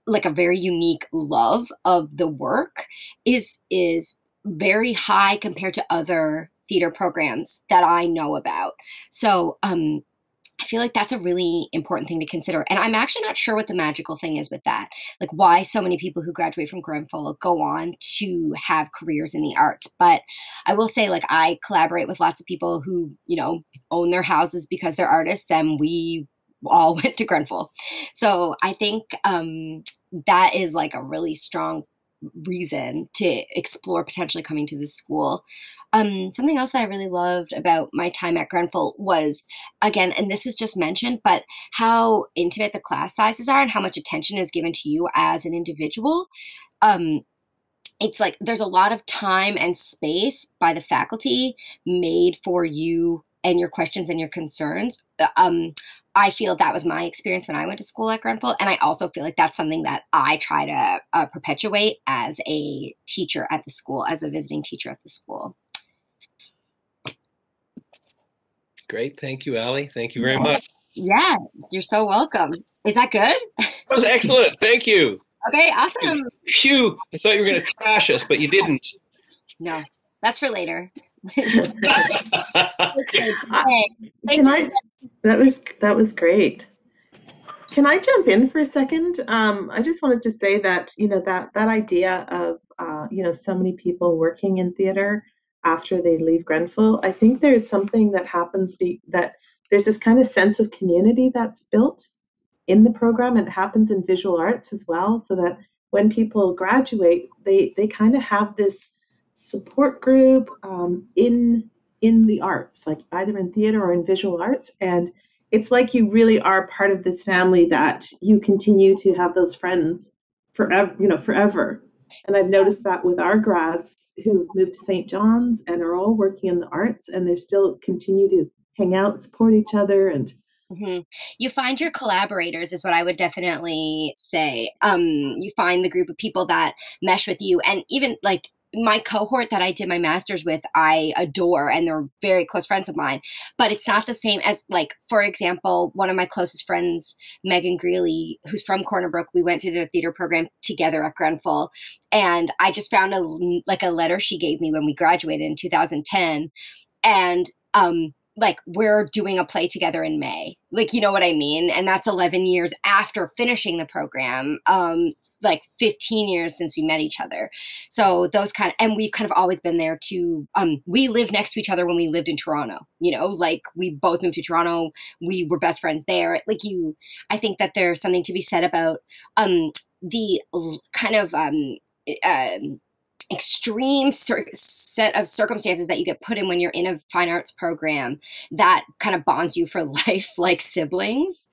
like a very unique love of the work is is very high compared to other theater programs that I know about. So um I feel like that's a really important thing to consider. And I'm actually not sure what the magical thing is with that. Like why so many people who graduate from Grenfell go on to have careers in the arts. But I will say like I collaborate with lots of people who, you know, own their houses because they're artists and we all [laughs] went to Grenfell. So I think um, that is like a really strong reason to explore potentially coming to this school. Um, something else that I really loved about my time at Grenfell was, again, and this was just mentioned, but how intimate the class sizes are and how much attention is given to you as an individual. Um, it's like there's a lot of time and space by the faculty made for you and your questions and your concerns. Uh, um, I feel that was my experience when I went to school at Grenfell, and I also feel like that's something that I try to uh, perpetuate as a teacher at the school, as a visiting teacher at the school. Great, thank you, Ali. Thank you very much. Yeah, you're so welcome. Is that good? [laughs] That was excellent. Thank you. Okay, awesome. Phew! I thought you were going to trash us, but you didn't. No, that's for later. [laughs] [laughs] Okay. Can I, that was that was great. Can I jump in for a second? Um, I just wanted to say that you know that that idea of uh, you know so many people working in theater after they leave Grenfell. I think there's something that happens the, that there's this kind of sense of community that's built in the program, and it happens in visual arts as well. So that when people graduate, they they kind of have this support group um, in in the arts, like either in theater or in visual arts. And it's like you really are part of this family that you continue to have those friends forever, you know, forever. And I've noticed that with our grads who moved to St. John's and are all working in the arts and they still continue to hang out, support each other and Mm-hmm. You find your collaborators, is what I would definitely say. Um, you find the group of people that mesh with you, and even like my cohort that I did my master's with, I adore and they're very close friends of mine. But it's not the same as, like, for example, one of my closest friends, Megan Greeley, who's from Corner Brook, we went through the theater program together at Grenfell. And I just found a like a letter she gave me when we graduated in 2010. And um like we're doing a play together in May. Like you know what I mean? And that's 11 years after finishing the program. Um like 15 years since we met each other. So those kind of, and we've kind of always been there to, um, we lived next to each other when we lived in Toronto, you know, like we both moved to Toronto. We were best friends there. Like you, I think that there's something to be said about, um, the kind of, um, uh, extreme set of circumstances that you get put in when you're in a fine arts program that kind of bonds you for [laughs] life like siblings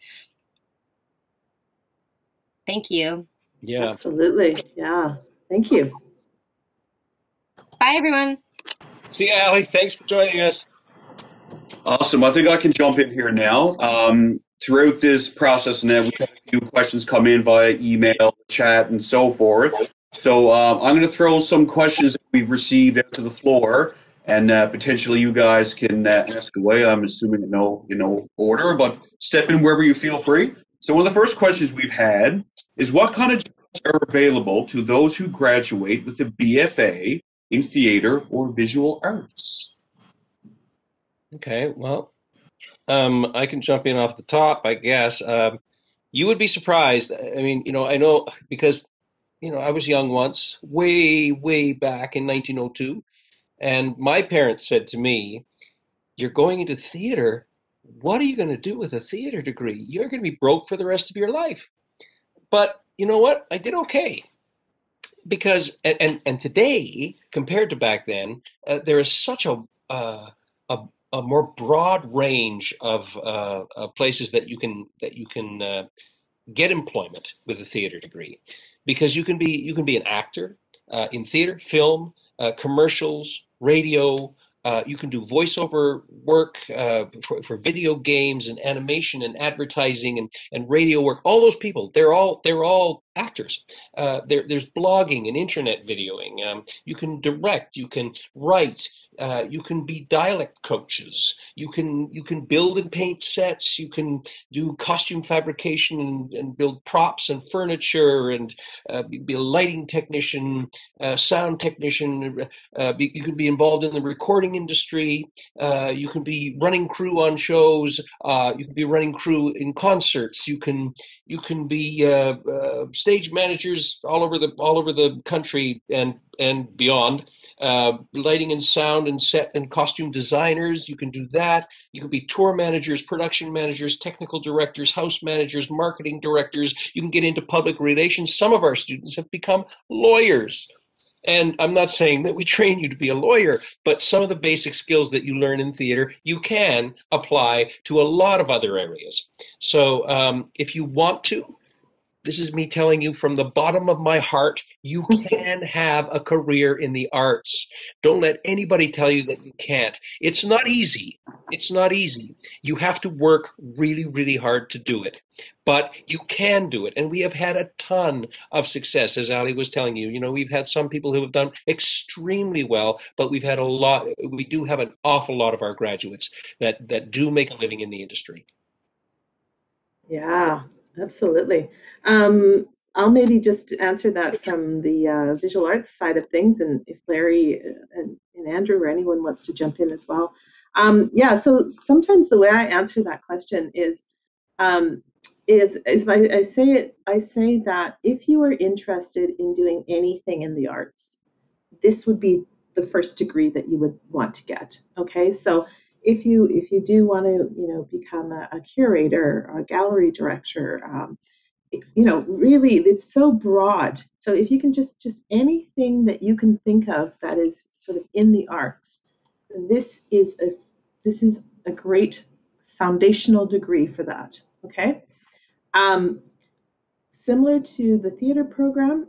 Thank you. Yeah. Absolutely. Yeah. Thank you. Bye, everyone. See you, Allie. Thanks for joining us. Awesome. I think I can jump in here now. Um, throughout this process, and then we have a few questions come in via email, chat, and so forth. So um, I'm going to throw some questions that we've received out to the floor, and uh, potentially you guys can uh, ask away. I'm assuming in no in no order, but step in wherever you feel free. So one of the first questions we've had is what kind of jobs are available to those who graduate with a BFA in theater or visual arts? Okay, well, um, I can jump in off the top, I guess. Um, you would be surprised. I mean, you know, I know because, you know, I was young once, way, way back in 1902, and my parents said to me, You're going into theater. What are you going to do with a theater degree? You're going to be broke for the rest of your life. But you know what? I did okay because and and, and today compared to back then, uh, there is such a uh, a a more broad range of, uh, of places that you can that you can uh, get employment with a theater degree, because you can be you can be an actor uh, in theater, film, uh, commercials, radio. Uh, you can do voiceover work uh, for, for video games and animation and advertising and, and radio work. All those people, they're all they're all actors. Uh, there, there's blogging and internet videoing. Um, you can direct. You can write. Uh, you can be dialect coaches. You can you can build and paint sets. You can do costume fabrication and, and build props and furniture and uh, be, a lighting technician, uh, sound technician. Uh, be, you can be involved in the recording industry. Uh, you can be running crew on shows. Uh, you can be running crew in concerts. You can you can be stage managers all over the all over the country and and beyond. Uh, lighting and sound and set and costume designers, you can do that. You can be tour managers, production managers, technical directors, house managers, marketing directors. You can get into public relations. Some of our students have become lawyers. And I'm not saying that we [laughs] train you to be a lawyer, but some of the basic skills that you learn in theater, you can apply to a lot of other areas. So um, if you want to, this is me telling you from the bottom of my heart, you [laughs] can have a career in the arts. Don't let anybody tell you that you can't. It's not easy. It's not easy. You have to work really, really hard to do it. But you can do it. And we have had a ton of success, as Ali was telling you. You know, we've had some people who have done extremely well, but we've had a lot, we do have an awful lot of our graduates that, that do make a living in the industry. Yeah, Absolutely. Um, I'll maybe just answer that from the uh, visual arts side of things, and if Larry and, and Andrew or anyone wants to jump in as well. Um, yeah, so sometimes the way I answer that question is um, is is I, I say it I say that if you are interested in doing anything in the arts, this would be the first degree that you would want to get. Okay, so if you if you do want to you know become a, a curator or a gallery director um, you know really it's so broad. So if you can just just anything that you can think of that is sort of in the arts this is a this is a great foundational degree for that okay? Um, similar to the theater program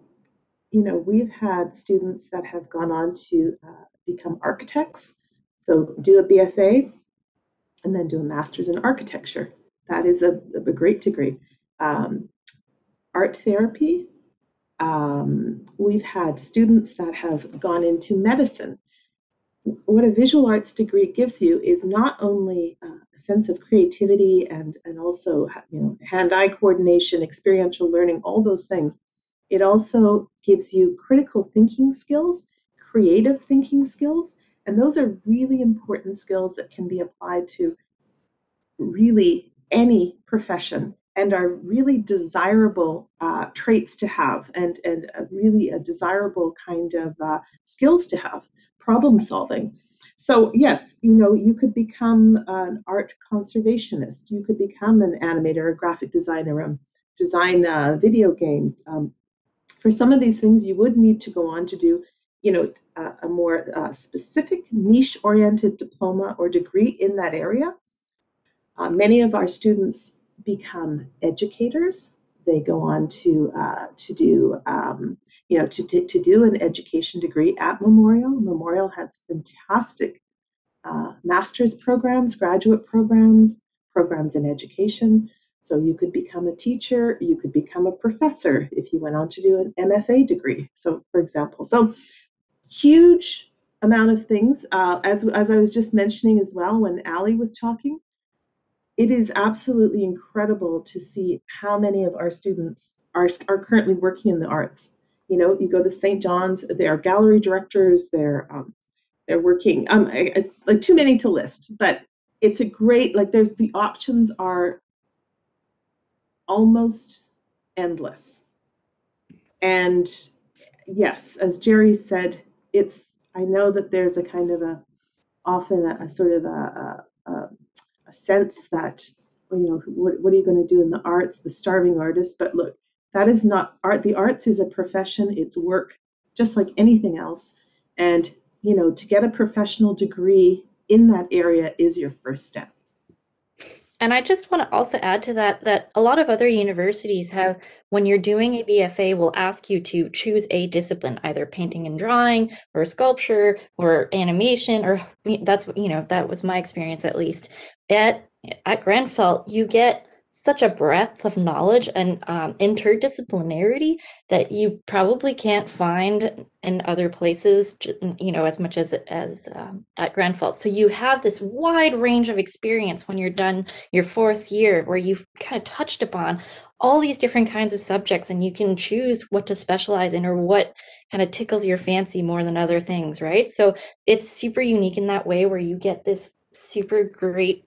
you know we've had students that have gone on to uh, become architects so do a BFA and then do a master's in architecture. That is a, a great degree. Um, art therapy. Um, we've had students that have gone into medicine. What a visual arts degree gives you is not only uh, a sense of creativity and, and also you know hand-eye coordination, experiential learning, all those things. It also gives you critical thinking skills, creative thinking skills, and those are really important skills that can be applied to really any profession and are really desirable uh, traits to have and, and a really a desirable kind of uh, skills to have, problem solving. So yes, you know, you could become an art conservationist. You could become an animator, a graphic designer, um, design uh, video games. Um, for some of these things, you would need to go on to do you know, a more uh, specific niche-oriented diploma or degree in that area. Uh, many of our students become educators. they go on to uh, to do um, you know to, to, to do an education degree at Memorial. Memorial has fantastic uh, master's programs, graduate programs, programs in education. So you could become a teacher, you could become a professor if you went on to do an MFA degree. So, for example, so huge amount of things. Uh, as as I was just mentioning as well when Ali was talking, it is absolutely incredible to see how many of our students are are currently working in the arts. You know, you go to St. John's, they are gallery directors, they're um, they're working. Um, it's like too many to list, but it's a great like. There's the options are almost endless, and yes, as Jerry said, it's. I know that there's a kind of a often a, a sort of a, a, a sense that you know what, what are you going to do in the arts, the starving artist. But look, that is not art. The arts is a profession. It's work, just like anything else, and you know, to get a professional degree in that area is your first step. And I just want to also add to that that a lot of other universities have, when you're doing a BFA, will ask you to choose a discipline, either painting and drawing, or sculpture, or animation, or that's you know that was my experience at least. At at Grenfell, you get such a breadth of knowledge and um, interdisciplinarity that you probably can't find in other places you know as much as as um, at grenfell so you have this wide range of experience when you're done your fourth year where you've kind of touched upon all these different kinds of subjects and you can choose what to specialize in or what kind of tickles your fancy more than other things right? So it's super unique in that way where you get this super great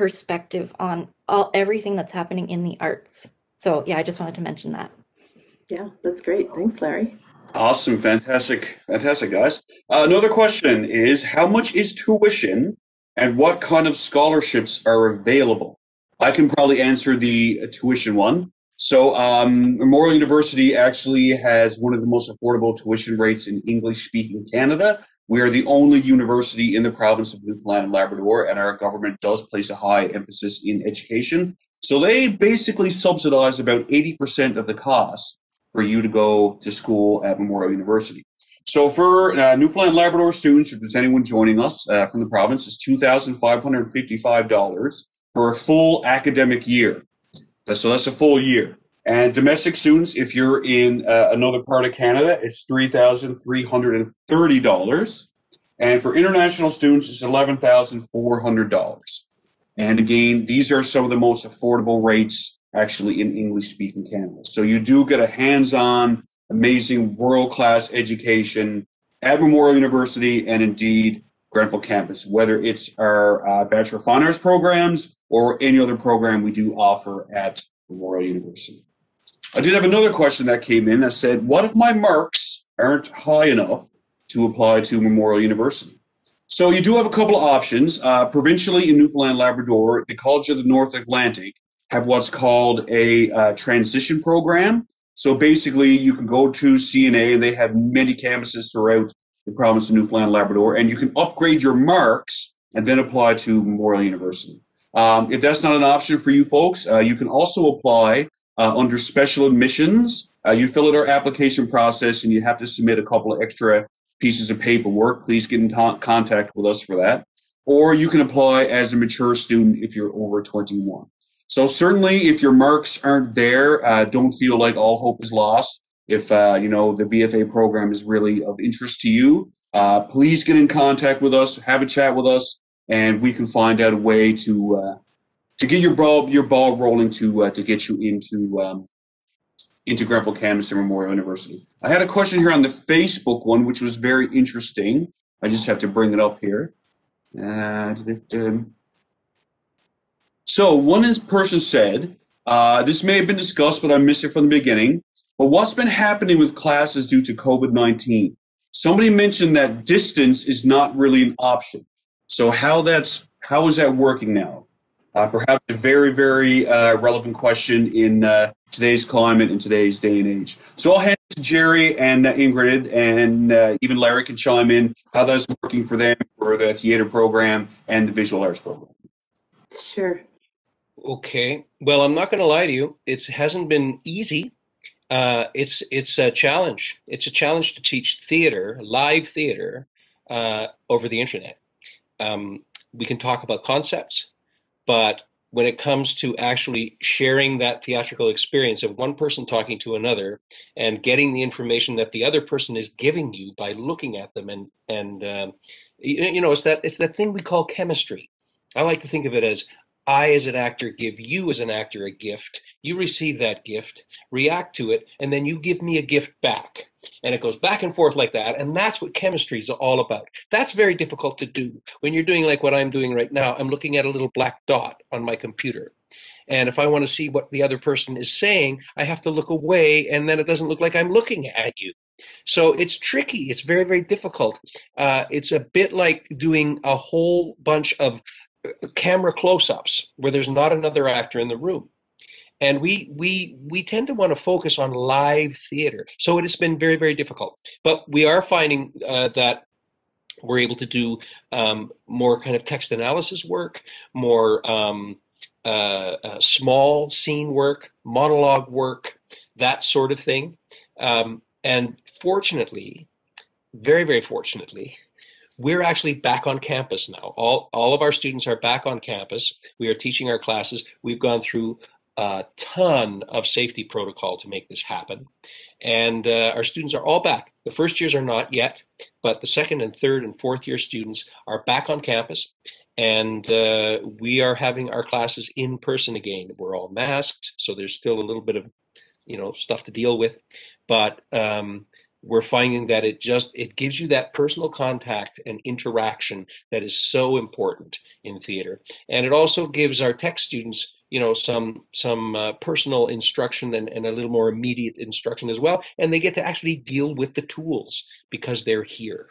perspective on all everything that's happening in the arts. So yeah, I just wanted to mention that. Yeah, that's great. Thanks, Larry. Awesome, fantastic, fantastic, guys. Uh, another question is: How much is tuition, and what kind of scholarships are available? I can probably answer the tuition one. So, um, Memorial University actually has one of the most affordable tuition rates in English-speaking Canada. We are the only university in the province of Newfoundland and Labrador, and our government does place a high emphasis in education. So they basically subsidize about 80% of the cost for you to go to school at Memorial University. So for uh, Newfoundland and Labrador students, if there's anyone joining us uh, from the province, it's $2,555 for a full academic year. So that's a full year. And domestic students, if you're in uh, another part of Canada, it's $3,330. And for international students, it's $11,400. And again, these are some of the most affordable rates actually in English speaking Canada. So you do get a hands on, amazing, world class education at Memorial University and indeed Grenfell campus, whether it's our uh, Bachelor of Fine Arts programs or any other program we do offer at Memorial University. I did have another question that came in that said, What if my marks aren't high enough to apply to Memorial University? So you do have a couple of options. Uh, provincially in Newfoundland Labrador, the College of the North Atlantic have what's called a uh, transition program. So basically, you can go to CNA, and they have many campuses throughout the province of Newfoundland Labrador, and you can upgrade your marks and then apply to Memorial University. Um, if that's not an option for you folks, uh, you can also apply uh, under special admissions, uh, you fill out our application process and you have to submit a couple of extra pieces of paperwork. Please get in t- contact with us for that. Or you can apply as a mature student if you're over 21. So certainly, if your marks aren't there, uh, don't feel like all hope is lost. If uh, you know the BFA program is really of interest to you, uh, please get in contact with us, have a chat with us, and we can find out a way to uh, to get your ball your ball rolling to uh, to get you into um, into Grenfell Campus and Memorial University. I had a question here on the Facebook one, which was very interesting. I just have to bring it up here. Uh, so one person said, uh, this may have been discussed, but I missed it from the beginning. But what's been happening with classes due to COVID 19? Somebody mentioned that distance is not really an option. So how that's how is that working now? Uh, perhaps a very, very uh, relevant question in uh, today's climate and today's day and age. So I'll hand it to Jerry and uh, Ingrid, and uh, even Larry can chime in how that's working for them for the theater program and the visual arts program. Sure. Okay. Well, I'm not going to lie to you. It hasn't been easy. Uh, it's it's a challenge. It's a challenge to teach theater, live theater, uh, over the internet. Um, we can talk about concepts, but when it comes to actually sharing that theatrical experience of one person talking to another and getting the information that the other person is giving you by looking at them and and uh, you, you know it's that it's that thing we call chemistry. I like to think of it as I, as an actor, give you, as an actor, a gift. You receive that gift, react to it, and then you give me a gift back. And it goes back and forth like that. And that's what chemistry is all about. That's very difficult to do. When you're doing like what I'm doing right now, I'm looking at a little black dot on my computer. And if I want to see what the other person is saying, I have to look away, and then it doesn't look like I'm looking at you. So it's tricky. It's very, very difficult. Uh, it's a bit like doing a whole bunch of camera close-ups where there's not another actor in the room. And we we we tend to want to focus on live theater. So it has been very very difficult. But we are finding uh, that we're able to do um, more kind of text analysis work more um, uh, uh, small scene work monologue work that sort of thing. Um, and fortunately very very fortunately we're actually back on campus now. All, all of our students are back on campus. We are teaching our classes. We've gone through a ton of safety protocol to make this happen. And uh, our students are all back. The first years are not yet, but the second and third and fourth year students are back on campus. And uh, we are having our classes in person again. We're all masked, so there's still a little bit of, you know, stuff to deal with. But um, we're finding that it just it gives you that personal contact and interaction that is so important in theater. And it also gives our tech students you know some some uh, personal instruction and, and a little more immediate instruction as well. And they get to actually deal with the tools because they're here.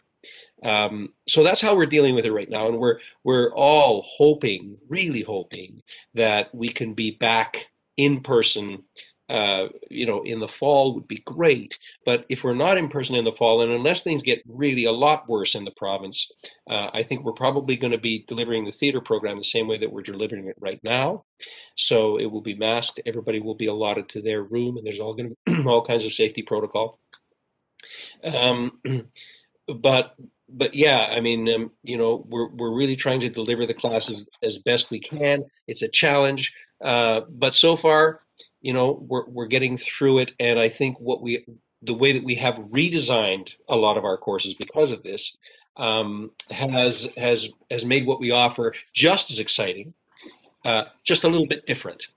Um, so that's how we're dealing with it right now. And we're we're all hoping really hoping that we can be back in person uh, you know, in the fall would be great. But if we're not in person in the fall, and unless things get really a lot worse in the province, uh, I think we're probably going to be delivering the theater program the same way that we're delivering it right now. So it will be masked. Everybody will be allotted to their room, and there's all going to be [clears throat] all kinds of safety protocol. Um, [clears throat] but but yeah, I mean, um, you know, we're we're really trying to deliver the classes as best we can. It's a challenge, uh, but so far you know we're we're getting through it. And i think what we the way that we have redesigned a lot of our courses because of this um, has has has made what we offer just as exciting uh, just a little bit different.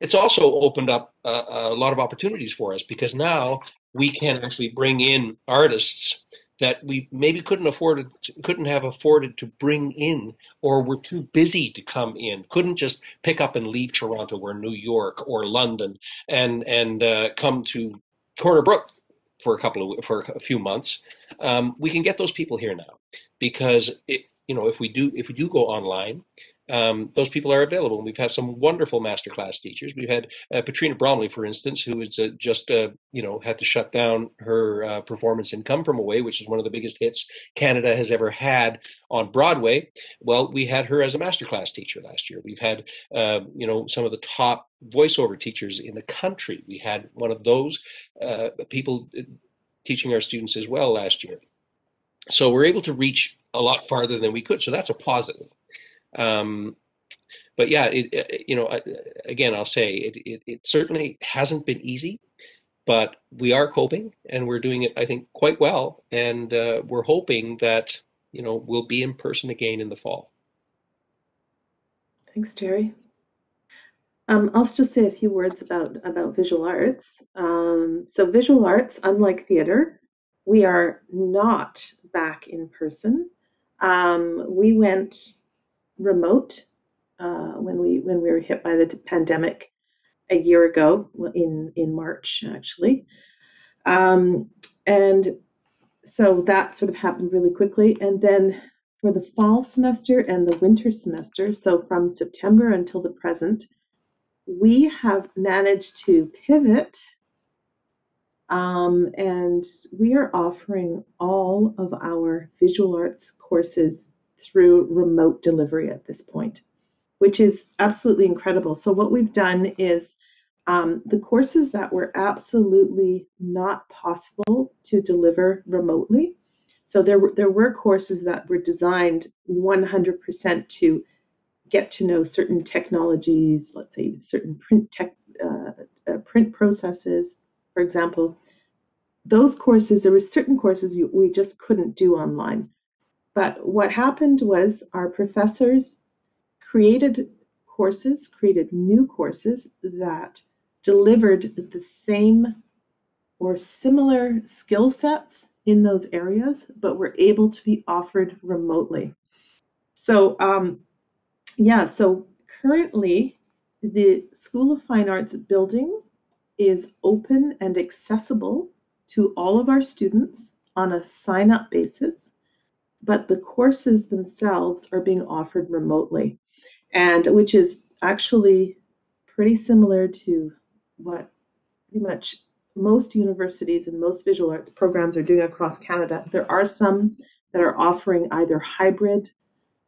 It's also opened up a, a lot of opportunities for us because now we can actually bring in artists that we maybe couldn't afford couldn't have afforded to bring in or were too busy to come in couldn't just pick up and leave toronto or new york or london and and uh, come to corner brook for a couple of for a few months. Um, we can get those people here now because it, you know if we do if we do go online um, those people are available. And we've had some wonderful masterclass teachers. We've had uh, Petrina Bromley, for instance, who has uh, just uh, you know had to shut down her uh, performance in Come From Away, which is one of the biggest hits Canada has ever had on Broadway. Well, we had her as a masterclass teacher last year. We've had uh, you know some of the top voiceover teachers in the country. We had one of those uh, people teaching our students as well last year. So we're able to reach a lot farther than we could. So that's a positive. Um, but yeah, it, it, you know, again, I'll say it, it, certainly hasn't been easy, but we are coping and we're doing it, I think, quite well. And uh, we're hoping that, you know, we'll be in person again in the fall. Thanks, Jerry. Um, I'll just say a few words about, about visual arts. Um, so visual arts, unlike theater, we are not back in person. Um, we went remote uh, when we when we were hit by the pandemic a year ago in in March actually, um, and so that sort of happened really quickly. And then for the fall semester and the winter semester, so from September until the present, we have managed to pivot um, and we are offering all of our visual arts courses through remote delivery at this point. which is absolutely incredible. So what we've done is um, the courses that were absolutely not possible to deliver remotely. So there were, there were courses that were designed 100% to get to know certain technologies, let's say certain print tech, uh, uh, print processes, for example. Those courses, there were certain courses you, we just couldn't do online. But what happened was our professors created courses, created new courses that delivered the same or similar skill sets in those areas, but were able to be offered remotely. So, um, yeah, so currently the School of Fine Arts building is open and accessible to all of our students on a sign up basis, but the courses themselves are being offered remotely, and which is actually pretty similar to what pretty much most universities and most visual arts programs are doing across Canada. There are some that are offering either hybrid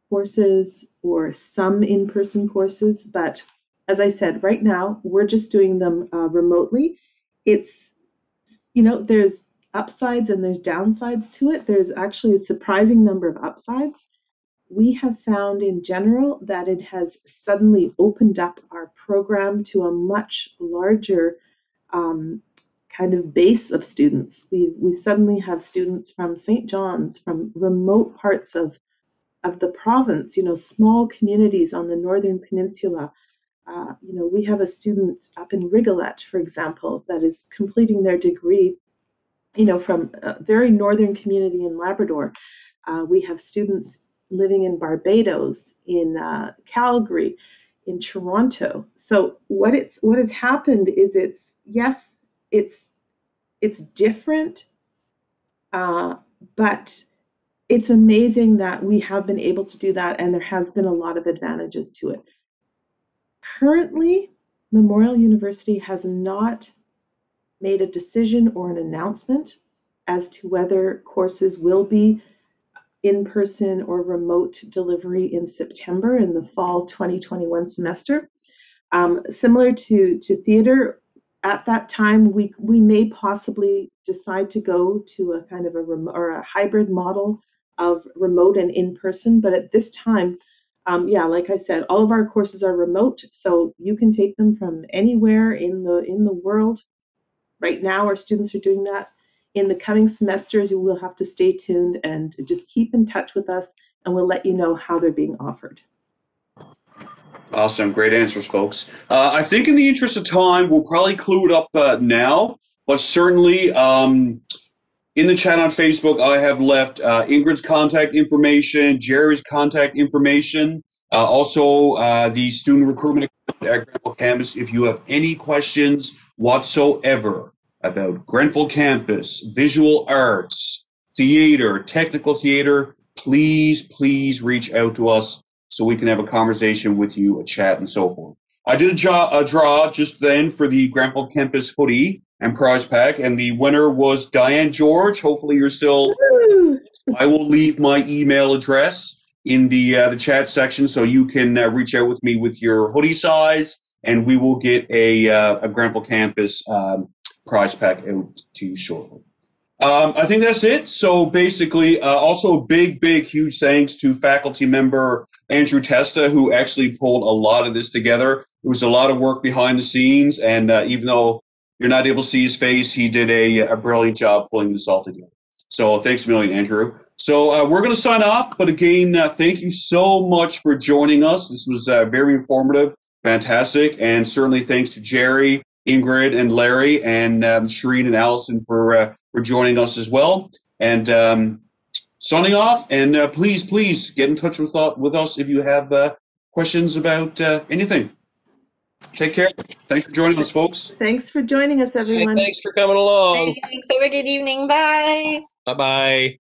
courses or some in person courses, but as I said, right now we're just doing them uh, remotely. It's, you know, there's upsides and there's downsides to it. There's actually a surprising number of upsides. We have found in general that it has suddenly opened up our program to a much larger um, kind of base of students. We, we suddenly have students from St. John's, from remote parts of, of the province, you know, small communities on the Northern Peninsula. Uh, you know, we have a student up in Rigolet, for example, that is completing their degree, you know, from a very northern community in Labrador. Uh, we have students living in Barbados, in uh, Calgary, in Toronto. So what it's what has happened is it's yes, it's it's different, uh, but it's amazing that we have been able to do that, and there has been a lot of advantages to it. Currently, Memorial University has not made a decision or an announcement as to whether courses will be in person or remote delivery in September in the fall 2021 semester. Um, similar to, to theater, at that time we, we may possibly decide to go to a kind of a rem- or a hybrid model of remote and in person, but at this time, um, yeah, like I said, all of our courses are remote, so you can take them from anywhere in the in the world. Right now, our students are doing that in the coming semesters, you will have to stay tuned and just keep in touch with us, and we'll let you know how they're being offered. Awesome. Great answers, folks. Uh, I think in the interest of time, we'll probably clue it up uh, now, but certainly um, in the chat on Facebook, I have left uh, Ingrid's contact information, Jerry's contact information, uh, also uh, the student recruitment at Grenfell Campus. If you have any questions whatsoever, about Grenfell campus, visual arts, theater, technical theater, please, please reach out to us so we can have a conversation with you, a chat, and so forth. I did a, draw, a draw just then for the Grenfell campus hoodie and prize pack, and the winner was Diane George. Hopefully, you're still. I will leave my email address in the uh, the chat section so you can uh, reach out with me with your hoodie size, and we will get a uh, a Grenfell campus um, prize pack out to you shortly. Um, I think that's it. So basically, uh, also big, big, huge thanks to faculty member Andrew Testa, who actually pulled a lot of this together. It was a lot of work behind the scenes, and uh, even though you're not able to see his face, he did a, a brilliant job pulling this all together. So thanks a million, Andrew. So uh, we're going to sign off, but again, uh, thank you so much for joining us. This was uh, very informative, fantastic, and certainly thanks to Jerry Ingrid and Larry and um, Shireen and Allison for uh, for joining us as well. And um, signing off. And uh, please, please get in touch with uh, with us if you have uh, questions about uh, anything. Take care. Thanks for joining us, folks. Thanks for joining us, everyone. Thanks for coming along. Thanks. Have a good evening. Bye. Bye bye.